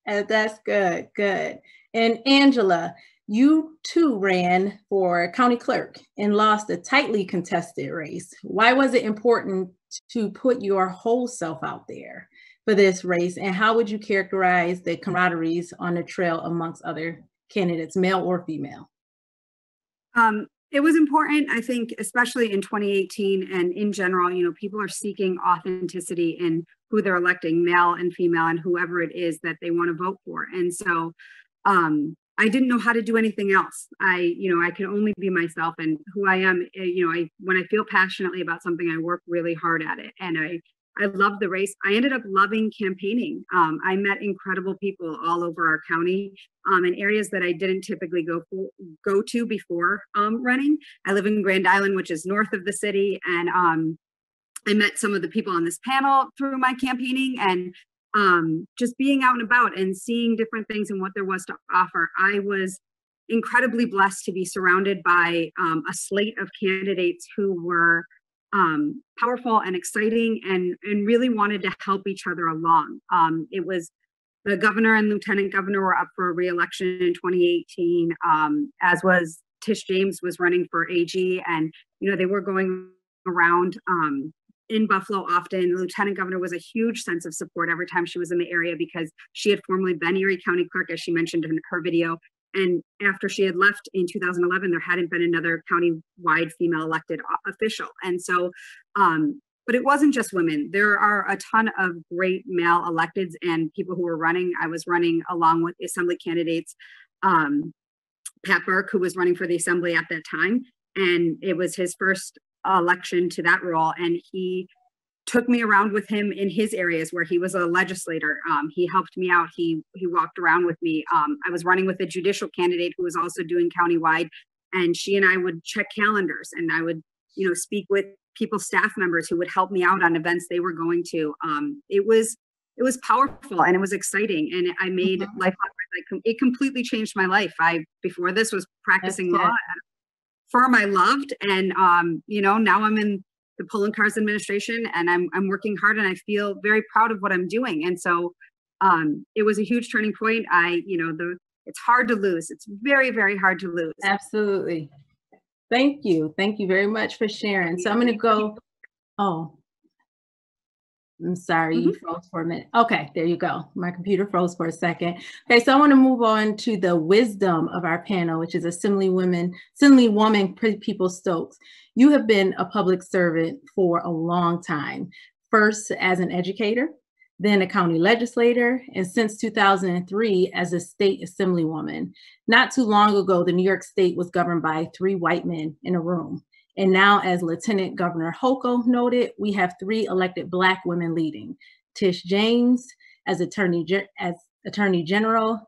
and that's good, good. And Angela, you too ran for county clerk and lost a tightly contested race. Why was it important to put your whole self out there? For this race, and how would you characterize the camaraderies on the trail amongst other candidates, male or female? Um, it was important, I think, especially in 2018 and in general, you know, people are seeking authenticity in who they're electing, male and female, and whoever it is that they want to vote for. And so um, I didn't know how to do anything else. I, you know, I can only be myself and who I am. Eh, you know, I when I feel passionately about something, I work really hard at it, and I I loved the race. I ended up loving campaigning. Um, I met incredible people all over our county um, in areas that I didn't typically go for, go to before um, running. I live in Grand Island, which is north of the city, and um, I met some of the people on this panel through my campaigning and um, just being out and about and seeing different things and what there was to offer. I was incredibly blessed to be surrounded by um, a slate of candidates who were um, powerful and exciting and, and really wanted to help each other along. Um, it was the governor and lieutenant governor were up for re-election in 2018, um, as was Tish James was running for AG, and you know they were going around um, in Buffalo often. The lieutenant governor was a huge sense of support every time she was in the area because she had formerly been Erie County clerk, as she mentioned in her video, and after she had left in 2011, there hadn't been another county-wide female elected official. And so, um, but it wasn't just women. There are a ton of great male electeds and people who were running. I was running along with assembly candidates, um, Pat Burke, who was running for the assembly at that time. And it was his first election to that role. And he took me around with him in his areas where he was a legislator. Um, he helped me out. He he walked around with me. Um, I was running with a judicial candidate who was also doing countywide, and she and I would check calendars, and I would you know speak with people, staff members who would help me out on events they were going to. Um, it was it was powerful and it was exciting, and I made mm-hmm. Like, it completely changed my life. I before this was practicing law. Firm I loved, and um, you know now I'm in the Poloncarz administration and I'm, I'm working hard and I feel very proud of what I'm doing. And so um, it was a huge turning point. I, you know, the, it's hard to lose. It's very, very hard to lose. Absolutely. Thank you. Thank you very much for sharing. So I'm going to go. Oh, I'm sorry, mm-hmm. you froze for a minute. Okay, there you go. My computer froze for a second. Okay, so I want to move on to the wisdom of our panel, which is Assembly Women, Assembly Woman Peoples-Stokes. You have been a public servant for a long time, first as an educator, then a county legislator, and since 2003 as a state assemblywoman. Not too long ago, the New York State was governed by three white men in a room. And now, as Lieutenant Governor Hochul noted, we have three elected Black women leading. Tish James as Attorney, as Attorney General,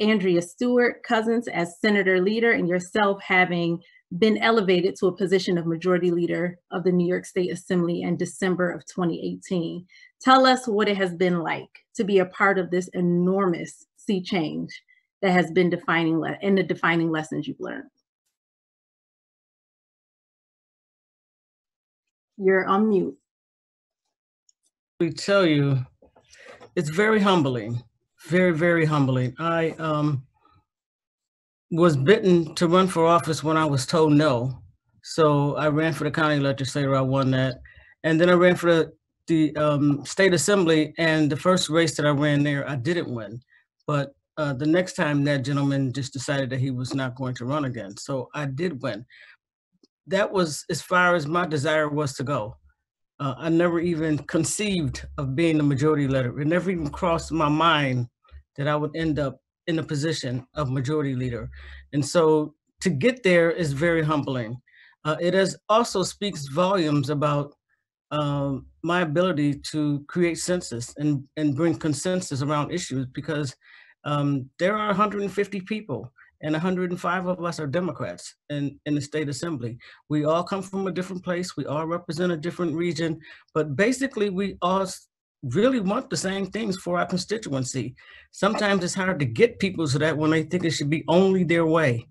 Andrea Stewart Cousins as Senator Leader, and yourself having been elevated to a position of majority leader of the New York State Assembly in December of 2018. Tell us what it has been like to be a part of this enormous sea change that has been defining in the defining lessons you've learned. You're on mute. We tell you, it's very humbling, very, very humbling. I um, was bitten to run for office when I was told no. So I ran for the county legislator, I won that. And then I ran for the, the um, state assembly and the first race that I ran there, I didn't win. But uh, the next time that gentleman just decided that he was not going to run again. So I did win. That was as far as my desire was to go. Uh, I never even conceived of being the majority leader. It never even crossed my mind that I would end up in the position of majority leader. And so to get there is very humbling. Uh, it also speaks volumes about um, my ability to create census and, and bring consensus around issues because um, there are 150 people and 105 of us are Democrats in, in the state assembly. We all come from a different place. We all represent a different region, but basically we all really want the same things for our constituency. Sometimes it's hard to get people to that when they think it should be only their way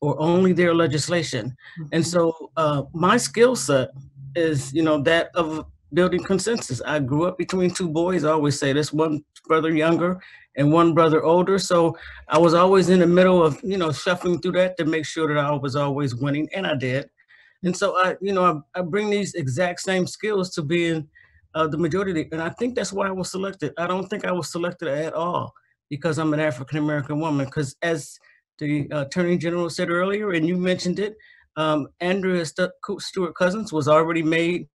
or only their legislation. And mm-hmm. so uh, my skill set is, you know, that of building consensus. I grew up between two boys. I always say this one brother younger and one brother older. So I was always in the middle of, you know, shuffling through that to make sure that I was always winning, and I did. And so I, you know, I, I bring these exact same skills to being uh, the majority, and I think that's why I was selected. I don't think I was selected at all because I'm an African American woman. Because as the uh, Attorney General said earlier, and you mentioned it, um, Andrea St Stewart Cousins was already made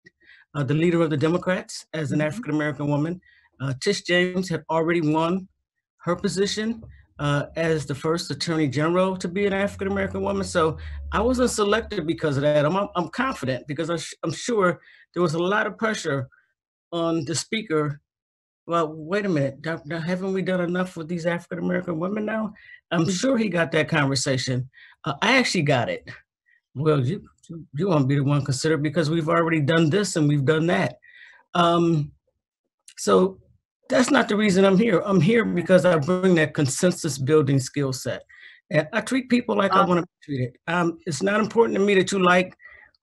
uh, the leader of the Democrats as an mm -hmm. African American woman. Uh, Tish James had already won her position uh, as the first Attorney General to be an African American woman. So I wasn't selected because of that. I'm, I'm confident because I'm sure there was a lot of pressure on the speaker. Well, wait a minute, haven't we done enough with these African American women now? I'm sure he got that conversation. Uh, I actually got it. Well, you you won't be the one considered because we've already done this and we've done that. Um, so that's not the reason I'm here. I'm here because I bring that consensus building skill set. And I treat people like I want to be treated. Um, it's not important to me that you like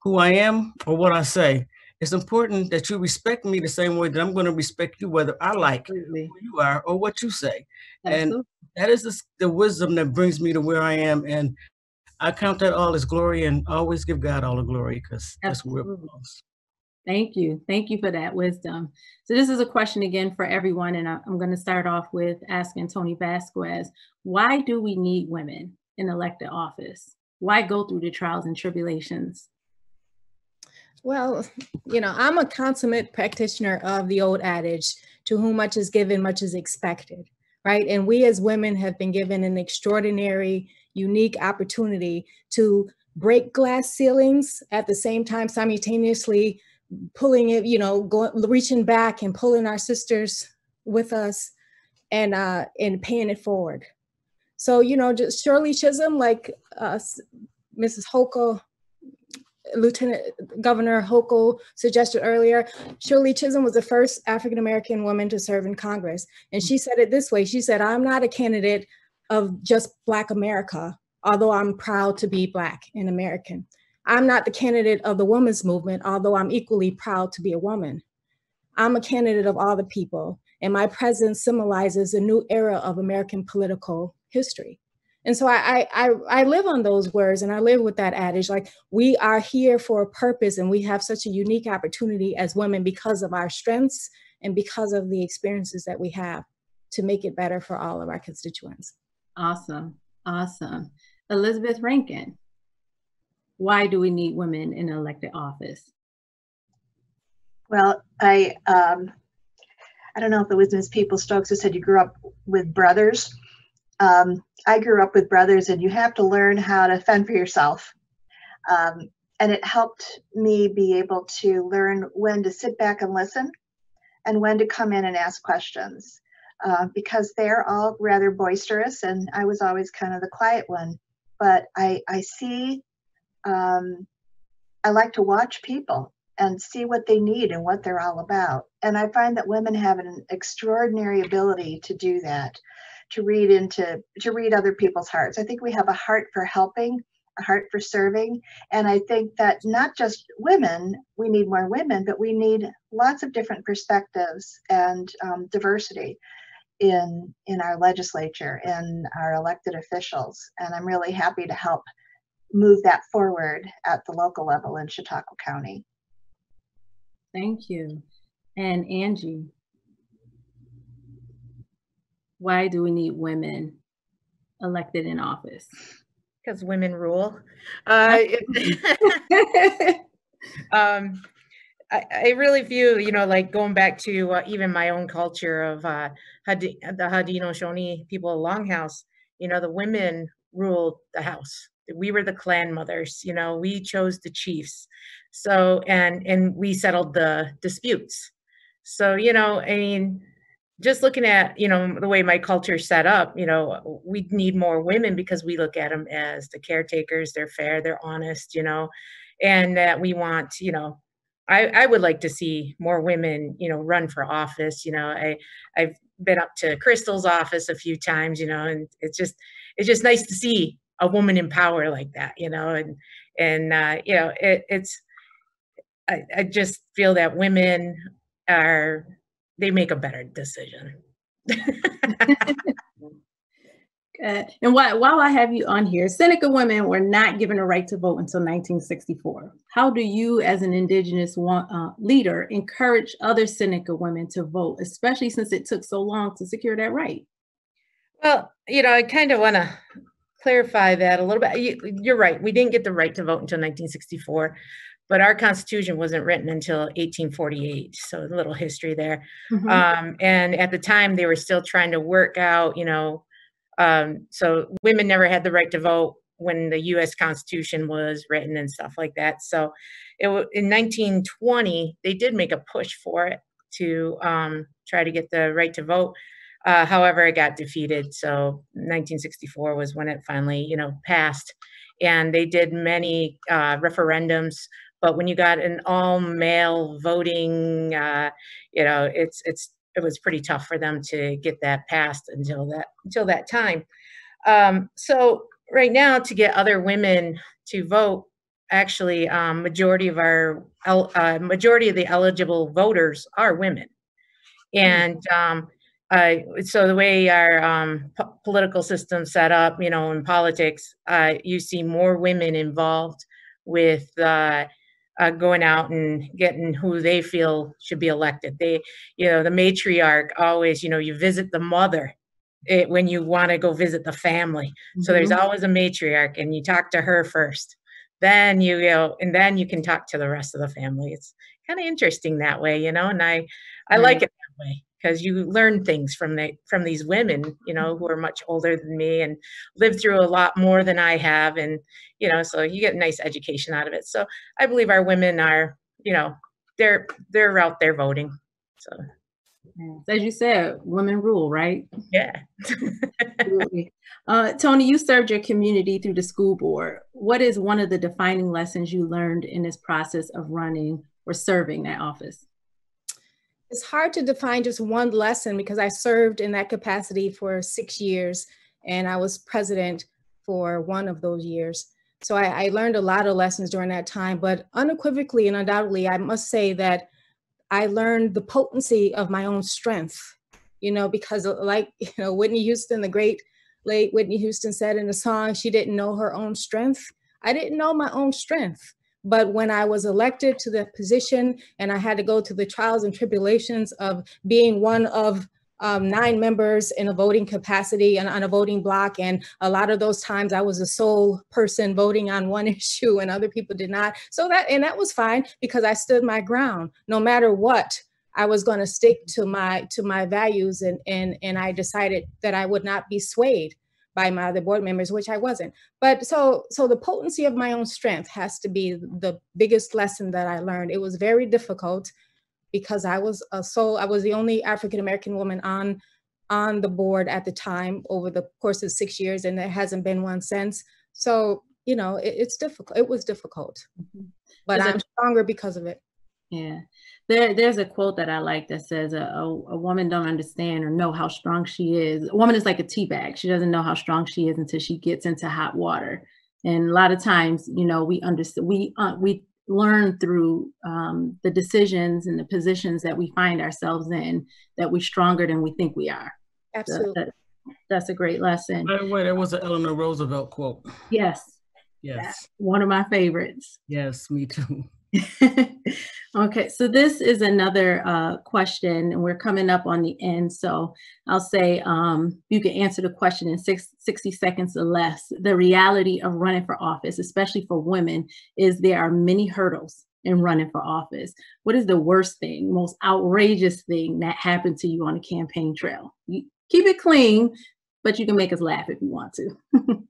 who I am or what I say. It's important that you respect me the same way that I'm going to respect you, whether I like Absolutely. who you are or what you say. Absolutely. And that is the, the wisdom that brings me to where I am. And I count that all as glory and always give God all the glory because that's where it belongs. Thank you. Thank you for that wisdom. So this is a question again for everyone, and I'm going to start off with asking Tony Vasquez, why do we need women in elected office? Why go through the trials and tribulations? Well, you know, I'm a consummate practitioner of the old adage, to whom much is given, much is expected, right? And we as women have been given an extraordinary, unique opportunity to break glass ceilings at the same time simultaneously pulling it, you know, going reaching back and pulling our sisters with us and uh and paying it forward. So, you know, just Shirley Chisholm, like uh, Mrs. Hochul, Lieutenant Governor Hochul suggested earlier, Shirley Chisholm was the first African American woman to serve in Congress. And she said it this way She said, I'm not a candidate of just Black America, although I'm proud to be Black and American. I'm not the candidate of the women's movement, although I'm equally proud to be a woman. I'm a candidate of all the people, and my presence symbolizes a new era of American political history. And so I, I, I live on those words and I live with that adage like we are here for a purpose and we have such a unique opportunity as women because of our strengths and because of the experiences that we have to make it better for all of our constituents. Awesome. Awesome. Elizabeth Rankin, why do we need women in elected office? Well, I um, I don't know if it was Ms. Peoples-Stokes who said you grew up with brothers. Um, I grew up with brothers, and you have to learn how to fend for yourself. Um, and it helped me be able to learn when to sit back and listen and when to come in and ask questions uh, because they're all rather boisterous, and I was always kind of the quiet one. But I, I see um, I like to watch people and see what they need and what they're all about. And I find that women have an extraordinary ability to do that, to read into, to read other people's hearts. I think we have a heart for helping, a heart for serving. And I think that not just women, we need more women, but we need lots of different perspectives and um, diversity in in our legislature in our elected officials and i'm really happy to help move that forward at the local level in chautauqua county. Thank you. And angie why do we need women elected in office? Because women rule. Uh, um, I, I really feel, you know, like going back to uh, even my own culture of uh, Hadi, the Haudenosaunee people of Longhouse, you know, the women ruled the house. We were the clan mothers, you know, we chose the chiefs. So, and, and we settled the disputes. So, you know, I mean, just looking at, you know, the way my culture set up, you know, we need more women because we look at them as the caretakers, they're fair, they're honest, you know, and that we want, you know, I, I would like to see more women, you know, run for office. You know, I I've been up to Crystal's office a few times, you know, and it's just it's just nice to see a woman in power like that, you know, and and uh, you know, it, it's I, I just feel that women are they make a better decision. Uh, and while, while I have you on here, Seneca women were not given a right to vote until 1964. How do you, as an Indigenous one, uh, leader, encourage other Seneca women to vote, especially since it took so long to secure that right? Well, you know, I kind of want to clarify that a little bit. You, you're right. We didn't get the right to vote until 1964 but our constitution wasn't written until 1848 so a little history there mm-hmm. um, and at the time they were still trying to work out you know um, so women never had the right to vote when the U.S. Constitution was written and stuff like that. So it, in 1920, they did make a push for it to um, try to get the right to vote. Uh, however, it got defeated. So 1964 was when it finally, you know, passed. And they did many uh, referendums. But when you got an all-male voting, uh, you know, it's it's it was pretty tough for them to get that passed until that until that time. Um, so right now, to get other women to vote, actually, um, majority of our uh, majority of the eligible voters are women, and um, uh, so the way our um, political system set up, you know, in politics, uh, you see more women involved with uh, uh, going out and getting who they feel should be elected. They, you know, the matriarch always, you know, you visit the mother it, when you want to go visit the family. Mm-hmm. So there's mm-hmm. always a matriarch, and you talk to her first. Then you, you know, and then you can talk to the rest of the family. It's kind of interesting that way, you know, and I, I like it that way because you learn things from the from these women you know who are much older than me and lived through a lot more than i have and you know so you get a nice education out of it. So i believe our women are you know they're they're out there voting so. As you said women rule right? Yeah. Uh, tony you served your community through the school board. What is one of the defining lessons you learned in this process of running or serving that office it's hard to define just one lesson because I served in that capacity for six years and I was president for one of those years. So I, I, learned a lot of lessons during that time, but unequivocally and undoubtedly, I must say that I learned the potency of my own strength, you know, because uh, like, you know, Whitney Houston, the great late Whitney Houston said in the song, she didn't know her own strength. I didn't know my own strength. But when I was elected to the position and I had to go to the trials and tribulations of being one of um, nine members in a voting capacity and on a voting block. And a lot of those times I was the sole person voting on one issue and other people did not. So that, and that was fine because I stood my ground no matter what. I was going to stick to my to my values and and and I decided that I would not be swayed by my other board members, which I wasn't. But so so the potency of my own strength has to be the biggest lesson that I learned. It was very difficult because I was a so I was the only African American woman on on the board at the time over the course of six years, and there hasn't been one since. So you know, it, it's difficult. It was difficult, mm-hmm. but I'm stronger because of it. Yeah. There, there's a quote that I like that says, a, a, a, woman don't understand or know how strong she is. A woman is like a tea bag. She doesn't know how strong she is until she gets into hot water. And a lot of times, you know, we understand, we, uh, we learn through um, the decisions and the positions that we find ourselves in that we're stronger than we think we are. Absolutely. So that, that's a great lesson. By the way, there was an Eleanor Roosevelt quote. Yes. Yes. One of my favorites. Yes, me too. okay, so this is another uh, question, and we're coming up on the end. So I'll say um, you can answer the question in six, 60 seconds or less. The reality of running for office, especially for women, is there are many hurdles in running for office. What is the worst thing, most outrageous thing that happened to you on the campaign trail? You, keep it clean, but you can make us laugh if you want to.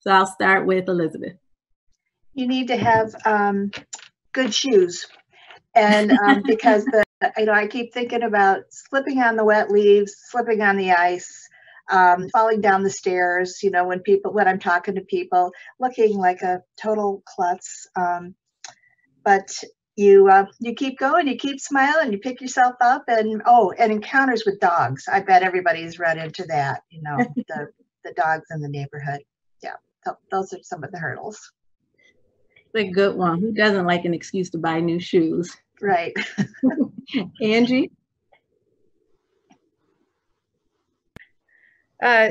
so I'll start with Elizabeth. You need to have um, good shoes. And um, because the, you know, I keep thinking about slipping on the wet leaves, slipping on the ice, um, falling down the stairs, you know, when people, when I'm talking to people, looking like a total klutz. Um, but you uh, you keep going, you keep smiling, you pick yourself up, and oh, and encounters with dogs. I bet everybody's run into that. You know, the the dogs in the neighborhood. Yeah, th- those are some of the hurdles. A good one. Who doesn't like an excuse to buy new shoes? Right. Angie. Uh,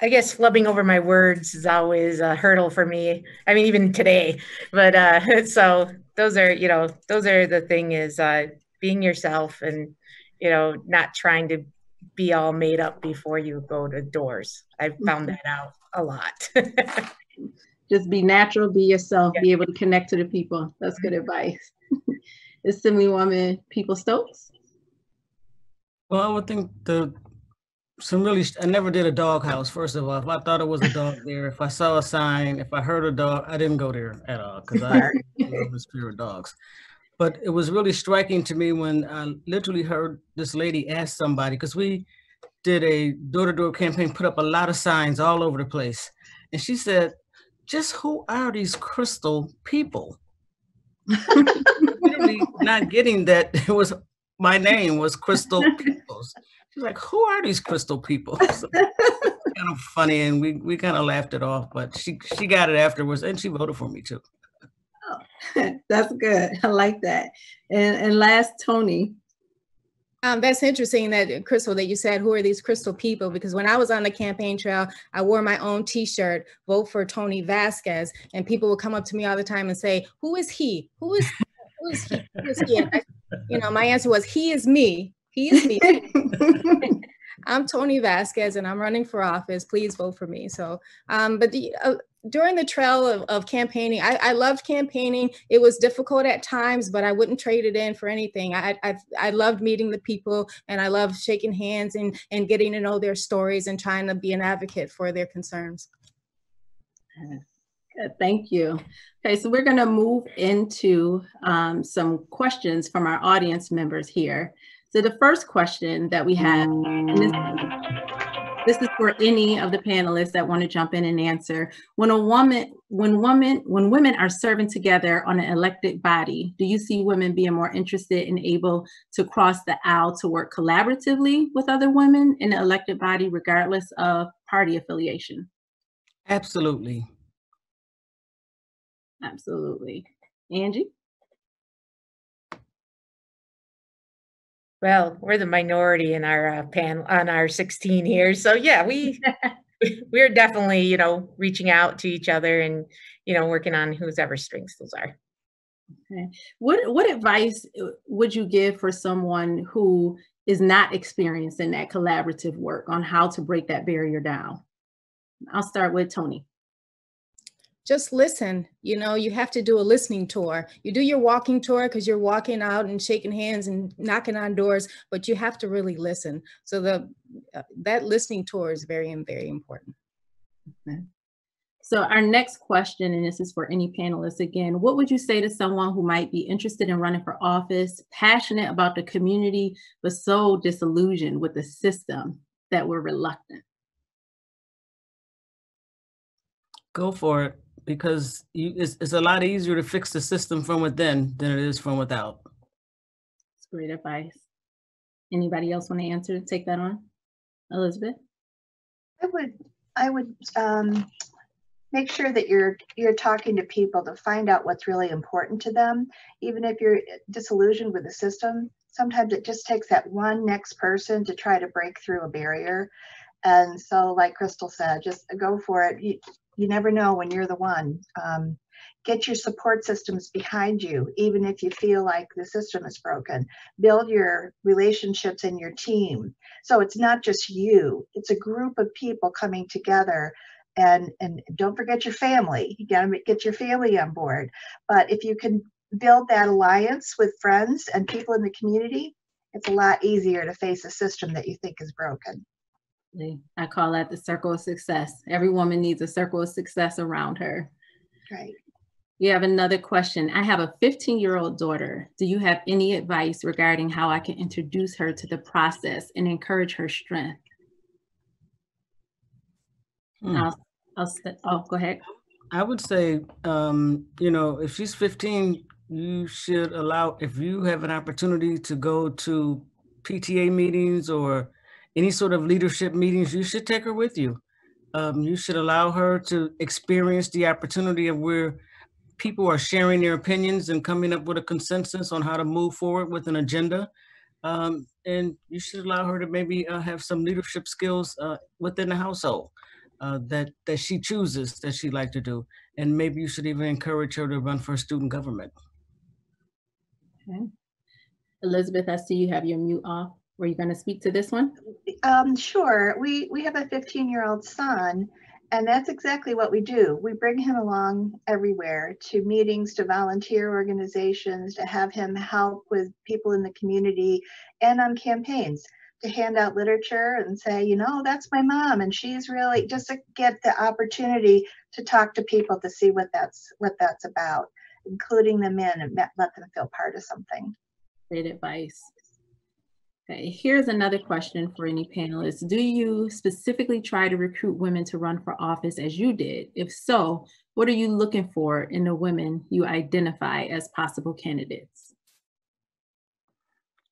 I guess flubbing over my words is always a hurdle for me. I mean, even today. But uh, so those are, you know, those are the thing is uh, being yourself and, you know, not trying to be all made up before you go to doors. I've found mm-hmm. that out a lot. Just be natural, be yourself, yeah. be able to connect to the people. That's good mm-hmm. advice. Assembly Woman Peoples-Stokes. Well, I would think the some really i never did a dog house first of all if i thought it was a dog there if i saw a sign if i heard a dog i didn't go there at all because i love the spirit of dogs but it was really striking to me when i literally heard this lady ask somebody because we did a door-to-door campaign put up a lot of signs all over the place and she said just who are these crystal people literally not getting that it was my name was crystal peoples She's like, who are these crystal people? So, kind of funny, and we we kind of laughed it off. But she she got it afterwards, and she voted for me too. Oh, that's good. I like that. And and last, Tony. Um, that's interesting that Crystal that you said who are these crystal people because when I was on the campaign trail I wore my own T-shirt vote for Tony Vasquez and people would come up to me all the time and say who is he who is who is he who is he I, you know my answer was he is me he is me. I'm Tony Vasquez and I'm running for office. Please vote for me. So, um, but the, uh, during the trail of, of campaigning, I, I, loved campaigning. It was difficult at times, but I wouldn't trade it in for anything. I, I, I loved meeting the people and I loved shaking hands and, and getting to know their stories and trying to be an advocate for their concerns. Good, thank you. Okay, so we're going to move into um, some questions from our audience members here. So the first question that we have, this, is for any of the panelists that want to jump in and answer. When a woman, when women, when women are serving together on an elected body, do you see women being more interested and able to cross the aisle to work collaboratively with other women in the elected body, regardless of party affiliation? Absolutely. Absolutely. Angie? Well, we're the minority in our uh, panel on our 16 here. So yeah, we we're definitely, you know, reaching out to each other and, you know, working on whose ever strengths those are. Okay. What what advice uh, would you give for someone who is not experienced in that collaborative work on how to break that barrier down? I'll start with Tony just listen. You know, you have to do a listening tour. You do your walking tour because you're walking out and shaking hands and knocking on doors, but you have to really listen. So the uh, that listening tour is very very important. Okay. So our next question, and this is for any panelists again, what would you say to someone who might be interested in running for office, passionate about the community, but so disillusioned with the system that we're reluctant? Go for it because you, it's, it's a lot easier to fix the system from within than it is from without. It's great advice. Anybody else want to answer, take that on? Elizabeth? I would, I would um, make sure that you're you're talking to people to find out what's really important to them. Even if you're disillusioned with the system, sometimes it just takes that one next person to try to break through a barrier. And so, like Crystal said, just go for it. You, you never know when you're the one. Um, get your support systems behind you, even if you feel like the system is broken. Build your relationships and your team. So it's not just you, it's a group of people coming together. And, and don't forget your family. You got to get your family on board. But if you can build that alliance with friends and people in the community, it's a lot easier to face a system that you think is broken. I call that the circle of success. Every woman needs a circle of success around her. Right. You have another question. I have a 15 year old daughter. Do you have any advice regarding how I can introduce her to the process and encourage her strength? Hmm. I'll, I'll, oh, go ahead. I would say, um, you know, if she's 15, you should allow, if you have an opportunity to go to PTA meetings or any sort of leadership meetings, you should take her with you. Um, you should allow her to experience the opportunity of where people are sharing their opinions and coming up with a consensus on how to move forward with an agenda. Um, and you should allow her to maybe uh, have some leadership skills uh, within the household uh, that that she chooses that she'd like to do. And maybe you should even encourage her to run for student government. Okay. Elizabeth, I see you have your mute off. Were you going to speak to this one? Um, sure. We we have a 15 year old son, and that's exactly what we do. We bring him along everywhere to meetings, to volunteer organizations, to have him help with people in the community, and on campaigns to hand out literature and say, you know, that's my mom, and she's really just to get the opportunity to talk to people to see what that's what that's about, including them in and let them feel part of something. Great advice. Okay, here's another question for any panelists. Do you specifically try to recruit women to run for office as you did? If so, what are you looking for in the women you identify as possible candidates?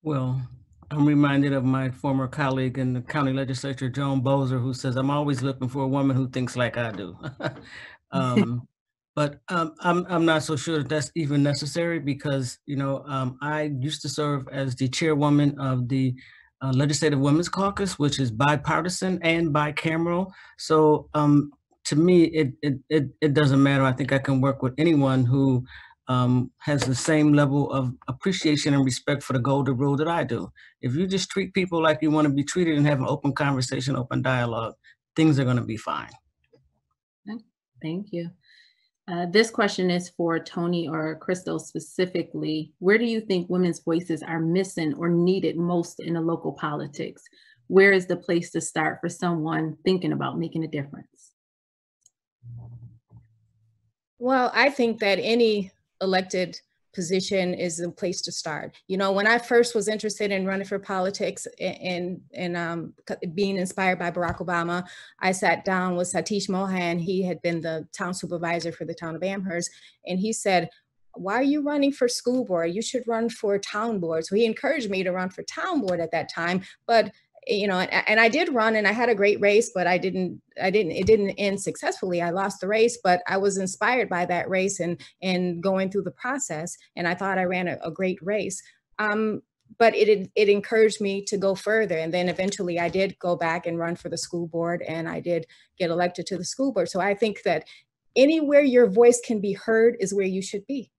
Well, I'm reminded of my former colleague in the county legislature, Joan Bozer, who says, I'm always looking for a woman who thinks like I do. um, but um, I'm, I'm not so sure that that's even necessary because, you know, um, I used to serve as the chairwoman of the uh, Legislative Women's Caucus, which is bipartisan and bicameral. So um, to me, it, it, it, it doesn't matter. I think I can work with anyone who um, has the same level of appreciation and respect for the golden rule that I do. If you just treat people like you want to be treated and have an open conversation, open dialogue, things are going to be fine. Thank you. Uh, this question is for Tony or Crystal specifically. Where do you think women's voices are missing or needed most in the local politics? Where is the place to start for someone thinking about making a difference? Well, I think that any elected position is a place to start. You know, when I first was interested in running for politics and and um, being inspired by Barack Obama, I sat down with Satish Mohan. He had been the town supervisor for the town of Amherst, and he said, "Why are you running for school board? You should run for town board." So he encouraged me to run for town board at that time, but you know and, and, i did run and i had a great race but i didn't i didn't it didn't end successfully. I lost the race but i was inspired by that race and and going through the process and i thought i ran a, a great race. Um, but it it encouraged me to go further and then eventually i did go back and run for the school board and i did get elected to the school board. So i think that anywhere your voice can be heard is where you should be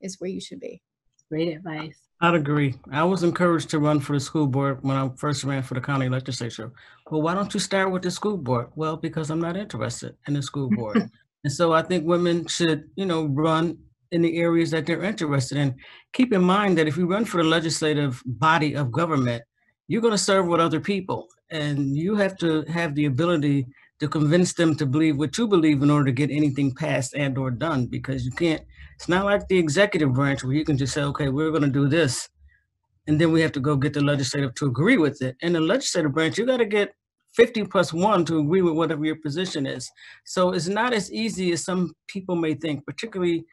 is where you should be. Great advice I'd agree. I was encouraged to run for the school board when I first ran for the county legislature. Well, why don't you start with the school board? Well, because I'm not interested in the school board. and so I think women should, you know, run in the areas that they're interested in. Keep in mind that if you run for the legislative body of government, you're going to serve with other people and you have to have the ability to convince them to believe what you believe in order to get anything passed and or done because you can't it's not like the executive branch where you can just say okay we're going to do this and then we have to go get the legislative to agree with it in the legislative branch you got to get 50 plus one to agree with whatever your position is. So it's not as easy as some people may think, particularly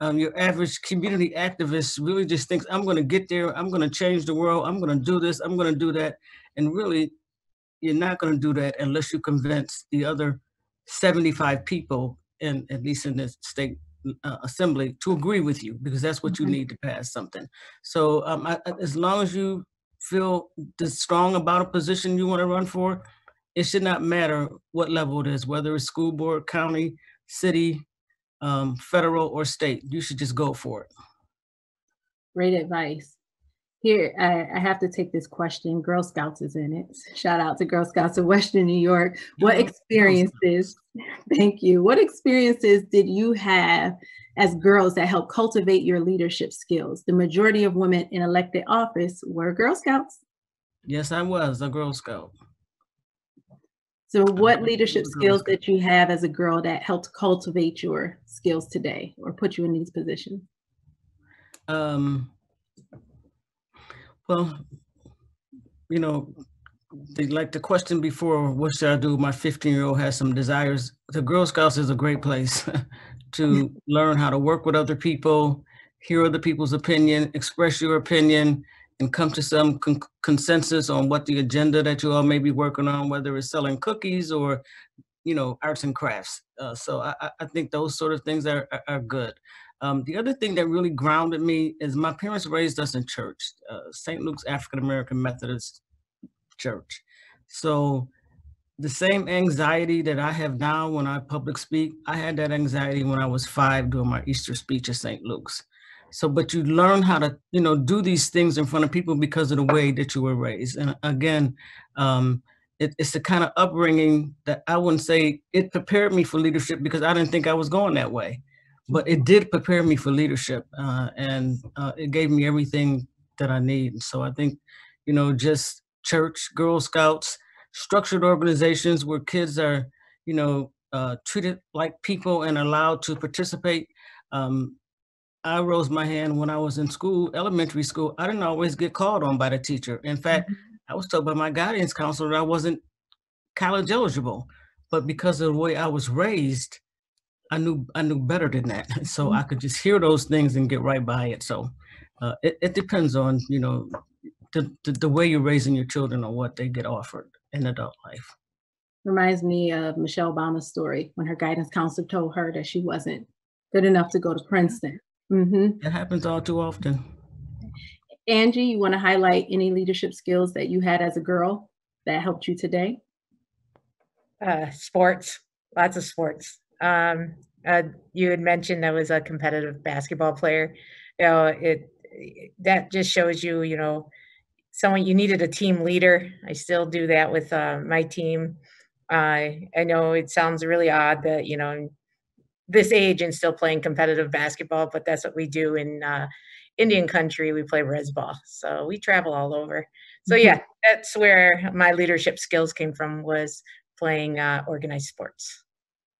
um, your average community activist really just thinks, I'm going to get there, I'm going to change the world, I'm going to do this, I'm going to do that. And really, you're not going to do that unless you convince the other 75 people, in, at least in the state uh, assembly, to agree with you, because that's what you Mhm. need to pass something. So um, I, as long as you feel this strong about a position you want to run for, it should not matter what level it is, whether it's school board, county, city, um, federal, or state. You should just go for it. Great advice. Here, I, I have to take this question. Girl Scouts is in it. Shout out to Girl Scouts of Western New York. What experiences, thank you. What experiences did you have as girls that helped cultivate your leadership skills? The majority of women in elected office were Girl Scouts. Yes, I was a Girl Scout. So what leadership skills that you have as a girl that helped cultivate your skills today or put you in these positions? Um, well, you know, the, like the question before, what should I do? My 15 year old has some desires. The Girl Scouts is a great place to learn how to work with other people, hear other people's opinion, express your opinion, and come to some con- consensus on what the agenda that you all may be working on, whether it's selling cookies or, you know, arts and crafts. Uh, so I, I- I think those sort of things are, are, are good. Um, the other thing that really grounded me is my parents raised us in church, uh, St. Luke's African American Methodist Church. So the same anxiety that I have now when I public speak, I had that anxiety when I was five doing my Easter speech at St. Luke's. So, but you learn how to, you know, do these things in front of people because of the way that you were raised. And again, um, it, it's the kind of upbringing that I wouldn't say it prepared me for leadership because I didn't think I was going that way, but it did prepare me for leadership, uh, and uh, it gave me everything that I need. So I think, you know, just church, Girl Scouts, structured organizations where kids are, you know, uh, treated like people and allowed to participate. Um, I rose my hand when I was in school, elementary school. I didn't always get called on by the teacher. In fact, I was told by my guidance counselor I wasn't college eligible. But because of the way I was raised, I knew I knew better than that. So I could just hear those things and get right by it. So uh, it, it depends on, you know, the, the, the way you're raising your children or what they get offered in adult life. Reminds me of Michelle Obama's story when her guidance counselor told her that she wasn't good enough to go to Princeton. hmm It happens all too often. Angie, you want to highlight any leadership skills that you had as a girl that helped you today? Uh, sports, lots of sports. Um, uh, you had mentioned I was a competitive basketball player. You know, it that just shows you, you know, someone you needed a team leader. I still do that with uh, my team. I I know it sounds really odd that you know this age and still playing competitive basketball, but that's what we do in uh, Indian country. We play res ball, so we travel all over. So yeah, that's where my leadership skills came from was playing uh, organized sports.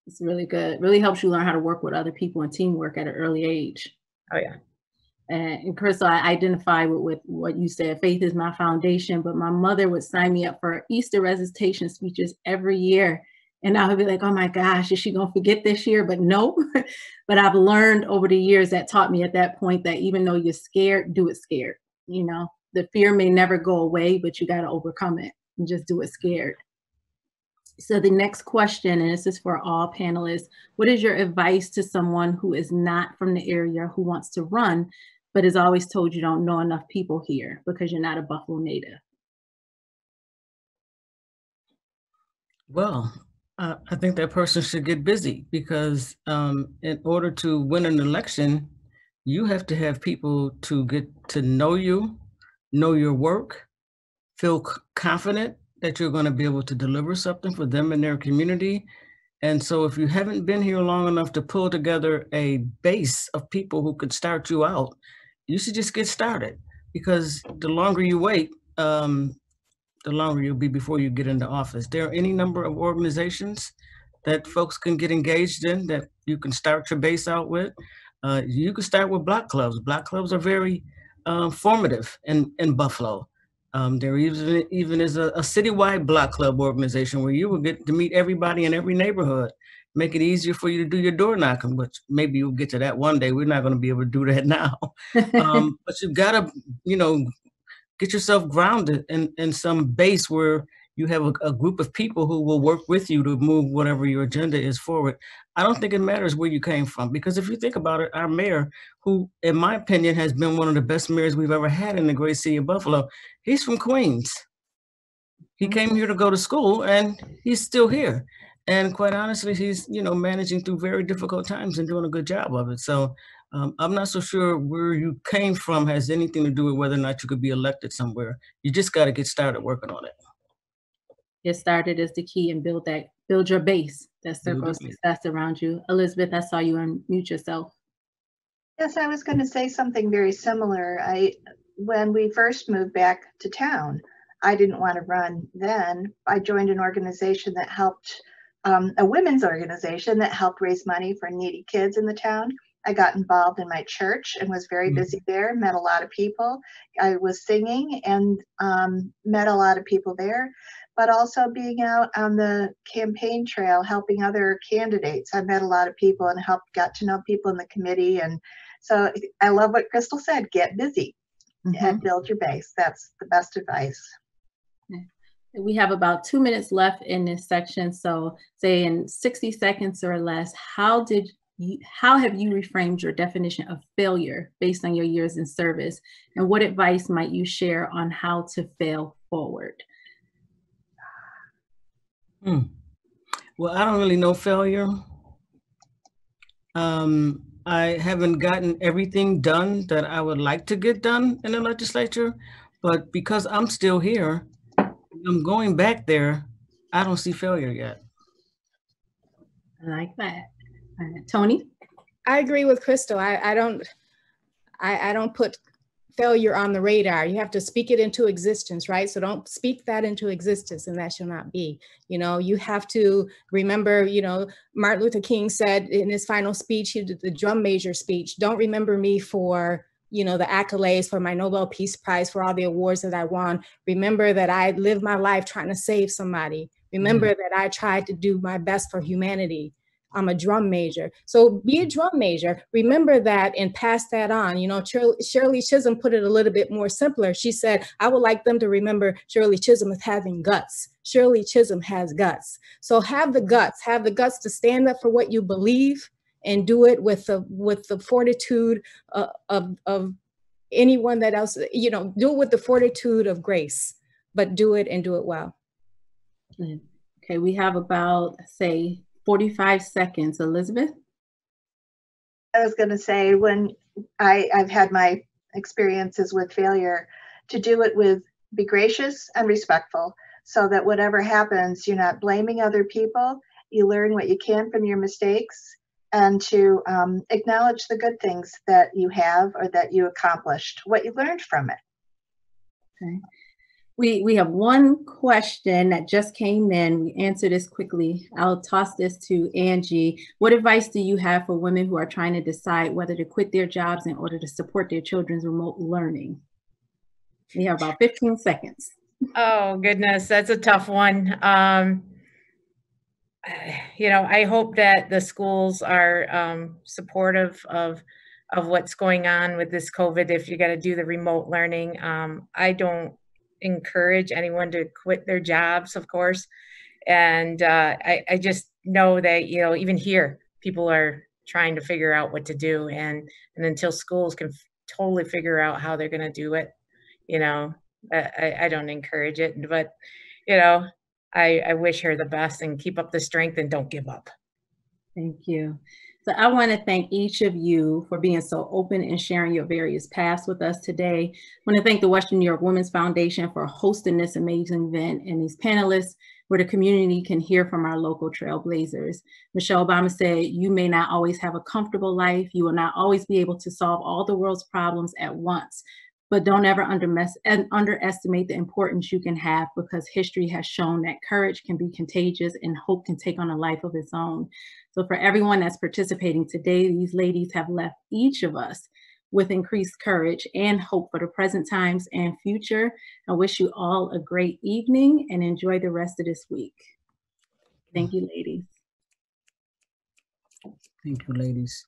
It's really good. Really helps you learn how to work with other people and teamwork at an early age. Oh yeah. And, and Crystal, I identify with, with what you said. Faith is my foundation, but my mother would sign me up for Easter recitation speeches every year. And I would be like, oh my gosh, is she going to forget this year? But no. but I've learned over the years that taught me at that point that even though you're scared, do it scared. You know, the fear may never go away, but you got to overcome it and just do it scared. So the next question, and this is for all panelists, what is your advice to someone who is not from the area who wants to run, but is always told you don't know enough people here because you're not a Buffalo native? Well, uh, I think that person should get busy because um, in order to win an election, you have to have people to get to know you, know your work, feel confident that you're going to be able to deliver something for them and their community. And so, if you haven't been here long enough to pull together a base of people who could start you out, you should just get started because the longer you wait, um, the longer you'll be before you get into office. There are any number of organizations that folks can get engaged in that you can start your base out with. Uh, you can start with block clubs. Block clubs are very uh, formative in, in Buffalo. Um, there even even is a, a citywide block club organization where you will get to meet everybody in every neighborhood. Make it easier for you to do your door knocking, which maybe you'll get to that one day. We're not going to be able to do that now, um, but you've gotta, you know, get yourself grounded in in some base where you have a, a, group of people who will work with you to move whatever your agenda is forward. I don't think it matters where you came from because if you think about it, our mayor, who in my opinion has been one of the best mayors we've ever had in the great city of Buffalo, he's from Queens. He came here to go to school and he's still here. And quite honestly, he's you know managing through very difficult times and doing a good job of it. So um, I'm not so sure where you came from has anything to do with whether or not you could be elected somewhere. You just got to get started working on it get started is the key and build that build your base that circle of success around you. Elizabeth i saw you unmute yourself. Yes i was going to say something very similar. I when we first moved back to town i didn't want to run then. I joined an organization that helped um, a women's organization that helped raise money for needy kids in the town. I got involved in my church and was very mm. busy there, met a lot of people. I was singing and um, met a lot of people there but also being out on the campaign trail helping other candidates. I met a lot of people and helped got to know people in the committee. And so I love what Crystal said, get busy mm-hmm. and build your base. That's the best advice. We have about two minutes left in this section. So say in 60 seconds or less, how did you, how have you reframed your definition of failure based on your years in service? And what advice might you share on how to fail forward? Hmm. Well, I don't really know failure. Um, I haven't gotten everything done that I would like to get done in the legislature, but because I'm still here, I'm going back there, I don't see failure yet. I like that. Uh, Tony? I agree with Crystal. I, I don't I, I don't put failure on the radar. You have to speak it into existence, right? So don't speak that into existence and that shall not be. You know, you have to remember, you know, Martin Luther King said in his final speech, he did the drum major speech, don't remember me for you know the accolades for my nobel peace prize for all the awards that i won remember that i lived my life trying to save somebody remember mm. that i tried to do my best for humanity I'm a drum major. So be a drum major. Remember that and pass that on. You know, Shirley Chisholm put it a little bit more simpler. She said, I would like them to remember Shirley Chisholm as having guts. Shirley Chisholm has guts. So have the guts, have the guts to stand up for what you believe and do it with the with the fortitude uh, of of anyone that else, you know, do it with the fortitude of grace, but do it and do it well. Okay, we have about say 45 seconds. Elizabeth? I was going to say, when I, I've had my experiences with failure, to do it with be gracious and respectful so that whatever happens, you're not blaming other people. You learn what you can from your mistakes and to um, acknowledge the good things that you have or that you accomplished, what you learned from it. Okay. We, we have one question that just came in. We answer this quickly. I'll toss this to Angie. What advice do you have for women who are trying to decide whether to quit their jobs in order to support their children's remote learning? We have about 15 seconds. Oh, goodness, that's a tough one. Um, you know, I hope that the schools are um, supportive of of what's going on with this COVID. If you got to do the remote learning, um, I don't encourage anyone to quit their jobs, of course. And uh, I, I just know that, you know, even here, people are trying to figure out what to do. And, and until schools can f- totally figure out how they're going to do it, you know, I, I don't encourage it. But, you know, I, I wish her the best and keep up the strength and don't give up. Thank you. So I want to thank each of you for being so open and sharing your various paths with us today. I want to thank the Western New York Women's Foundation for hosting this amazing event and these panelists where the community can hear from our local trailblazers. Michelle Obama said, you may not always have a comfortable life. You will not always be able to solve all the world's problems at once, but don't ever underestimate the importance you can have because history has shown that courage can be contagious and hope can take on a life of its own. So for everyone that's participating today, these ladies have left each of us with increased courage and hope for the present times and future. I wish you all a great evening and enjoy the rest of this week. Thank you, ladies. Thank you, ladies.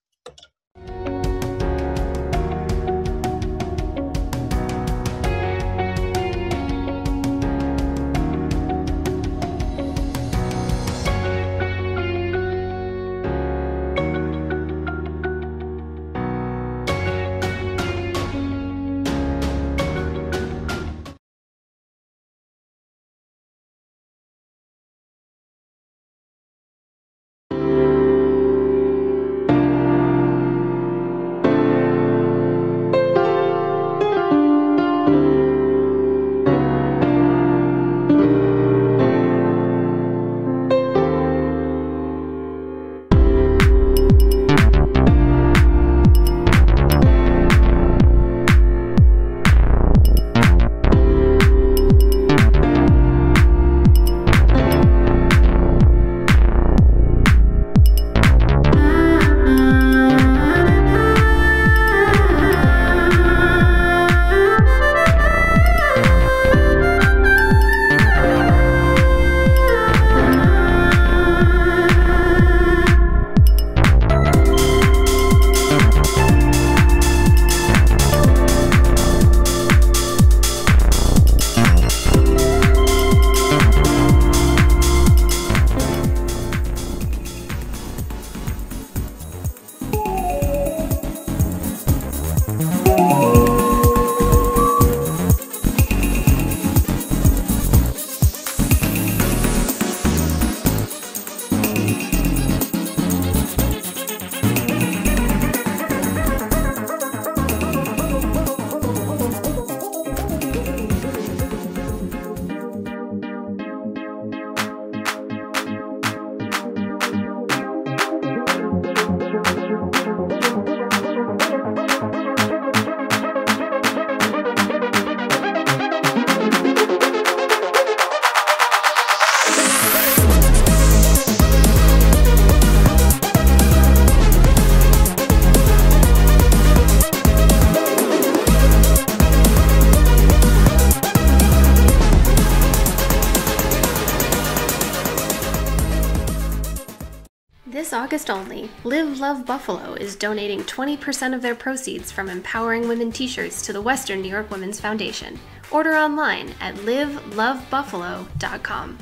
August only, Live Love Buffalo is donating 20% of their proceeds from Empowering Women t shirts to the Western New York Women's Foundation. Order online at livelovebuffalo.com.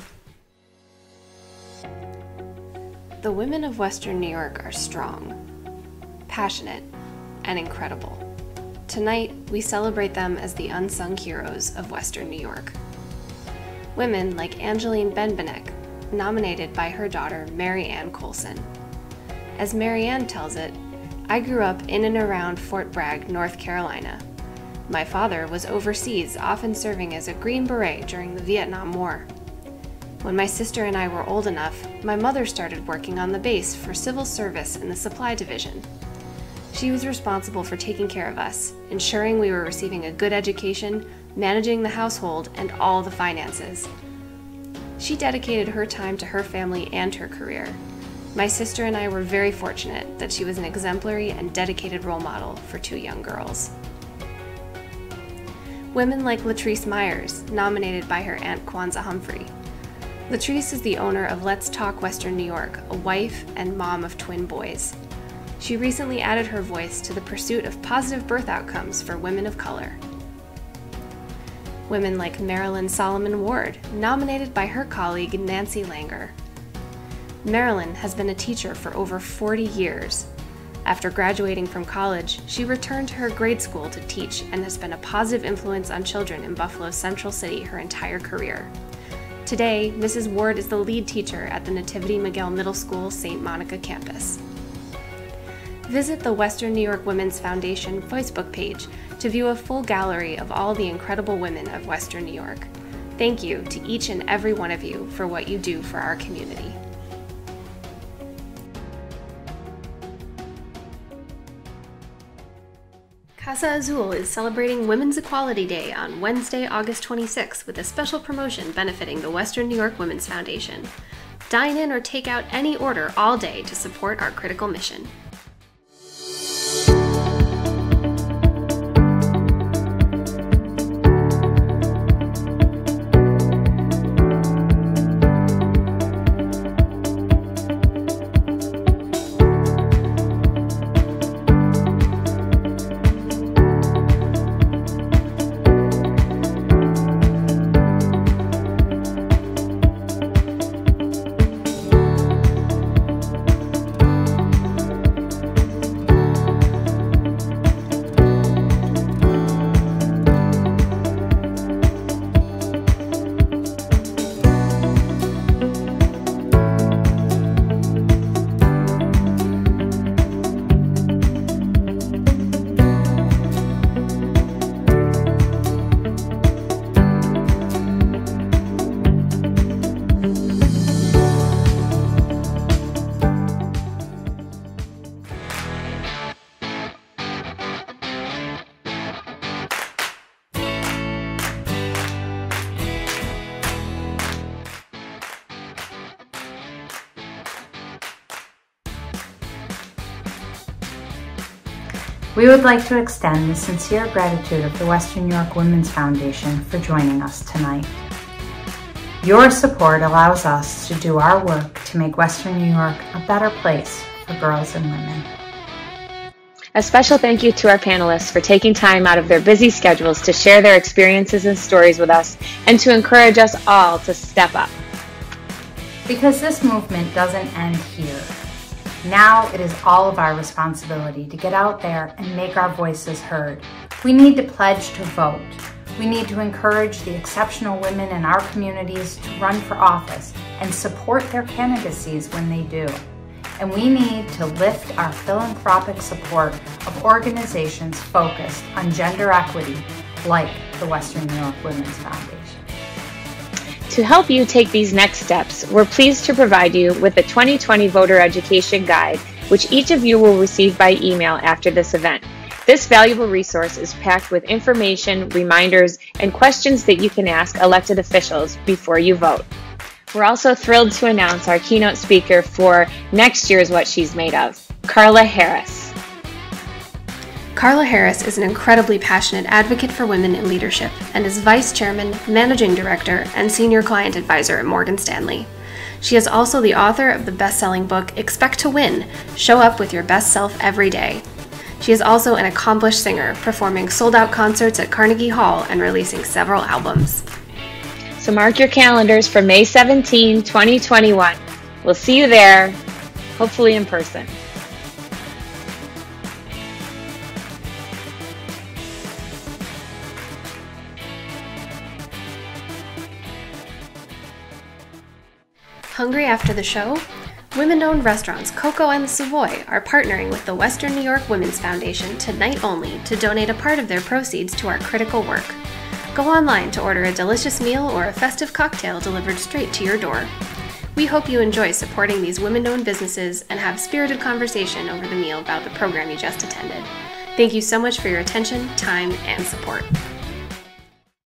The women of Western New York are strong, passionate, and incredible. Tonight, we celebrate them as the unsung heroes of Western New York. Women like Angeline Benbenek, nominated by her daughter Mary Ann Colson. As Marianne tells it, I grew up in and around Fort Bragg, North Carolina. My father was overseas, often serving as a Green Beret during the Vietnam War. When my sister and I were old enough, my mother started working on the base for civil service in the supply division. She was responsible for taking care of us, ensuring we were receiving a good education, managing the household, and all the finances. She dedicated her time to her family and her career. My sister and I were very fortunate that she was an exemplary and dedicated role model for two young girls. Women like Latrice Myers, nominated by her Aunt Kwanzaa Humphrey. Latrice is the owner of Let's Talk Western New York, a wife and mom of twin boys. She recently added her voice to the pursuit of positive birth outcomes for women of color. Women like Marilyn Solomon Ward, nominated by her colleague Nancy Langer. Marilyn has been a teacher for over 40 years. After graduating from college, she returned to her grade school to teach and has been a positive influence on children in Buffalo's Central City her entire career. Today, Mrs. Ward is the lead teacher at the Nativity Miguel Middle School St. Monica campus. Visit the Western New York Women's Foundation Facebook page to view a full gallery of all the incredible women of Western New York. Thank you to each and every one of you for what you do for our community. Casa Azul is celebrating Women's Equality Day on Wednesday, August 26th with a special promotion benefiting the Western New York Women's Foundation. Dine in or take out any order all day to support our critical mission. We would like to extend the sincere gratitude of the Western New York Women's Foundation for joining us tonight. Your support allows us to do our work to make Western New York a better place for girls and women. A special thank you to our panelists for taking time out of their busy schedules to share their experiences and stories with us and to encourage us all to step up. Because this movement doesn't end here. Now it is all of our responsibility to get out there and make our voices heard. We need to pledge to vote. We need to encourage the exceptional women in our communities to run for office and support their candidacies when they do. And we need to lift our philanthropic support of organizations focused on gender equity like the Western New York Women's Foundation. To help you take these next steps, we're pleased to provide you with the 2020 Voter Education Guide, which each of you will receive by email after this event. This valuable resource is packed with information, reminders, and questions that you can ask elected officials before you vote. We're also thrilled to announce our keynote speaker for next year's What She's Made Of, Carla Harris. Carla Harris is an incredibly passionate advocate for women in leadership and is Vice Chairman, Managing Director, and Senior Client Advisor at Morgan Stanley. She is also the author of the best selling book Expect to Win Show Up with Your Best Self Every Day. She is also an accomplished singer, performing sold out concerts at Carnegie Hall and releasing several albums. So mark your calendars for May 17, 2021. We'll see you there, hopefully in person. Hungry after the show? Women owned restaurants Coco and the Savoy are partnering with the Western New York Women's Foundation tonight only to donate a part of their proceeds to our critical work. Go online to order a delicious meal or a festive cocktail delivered straight to your door. We hope you enjoy supporting these women owned businesses and have spirited conversation over the meal about the program you just attended. Thank you so much for your attention, time, and support.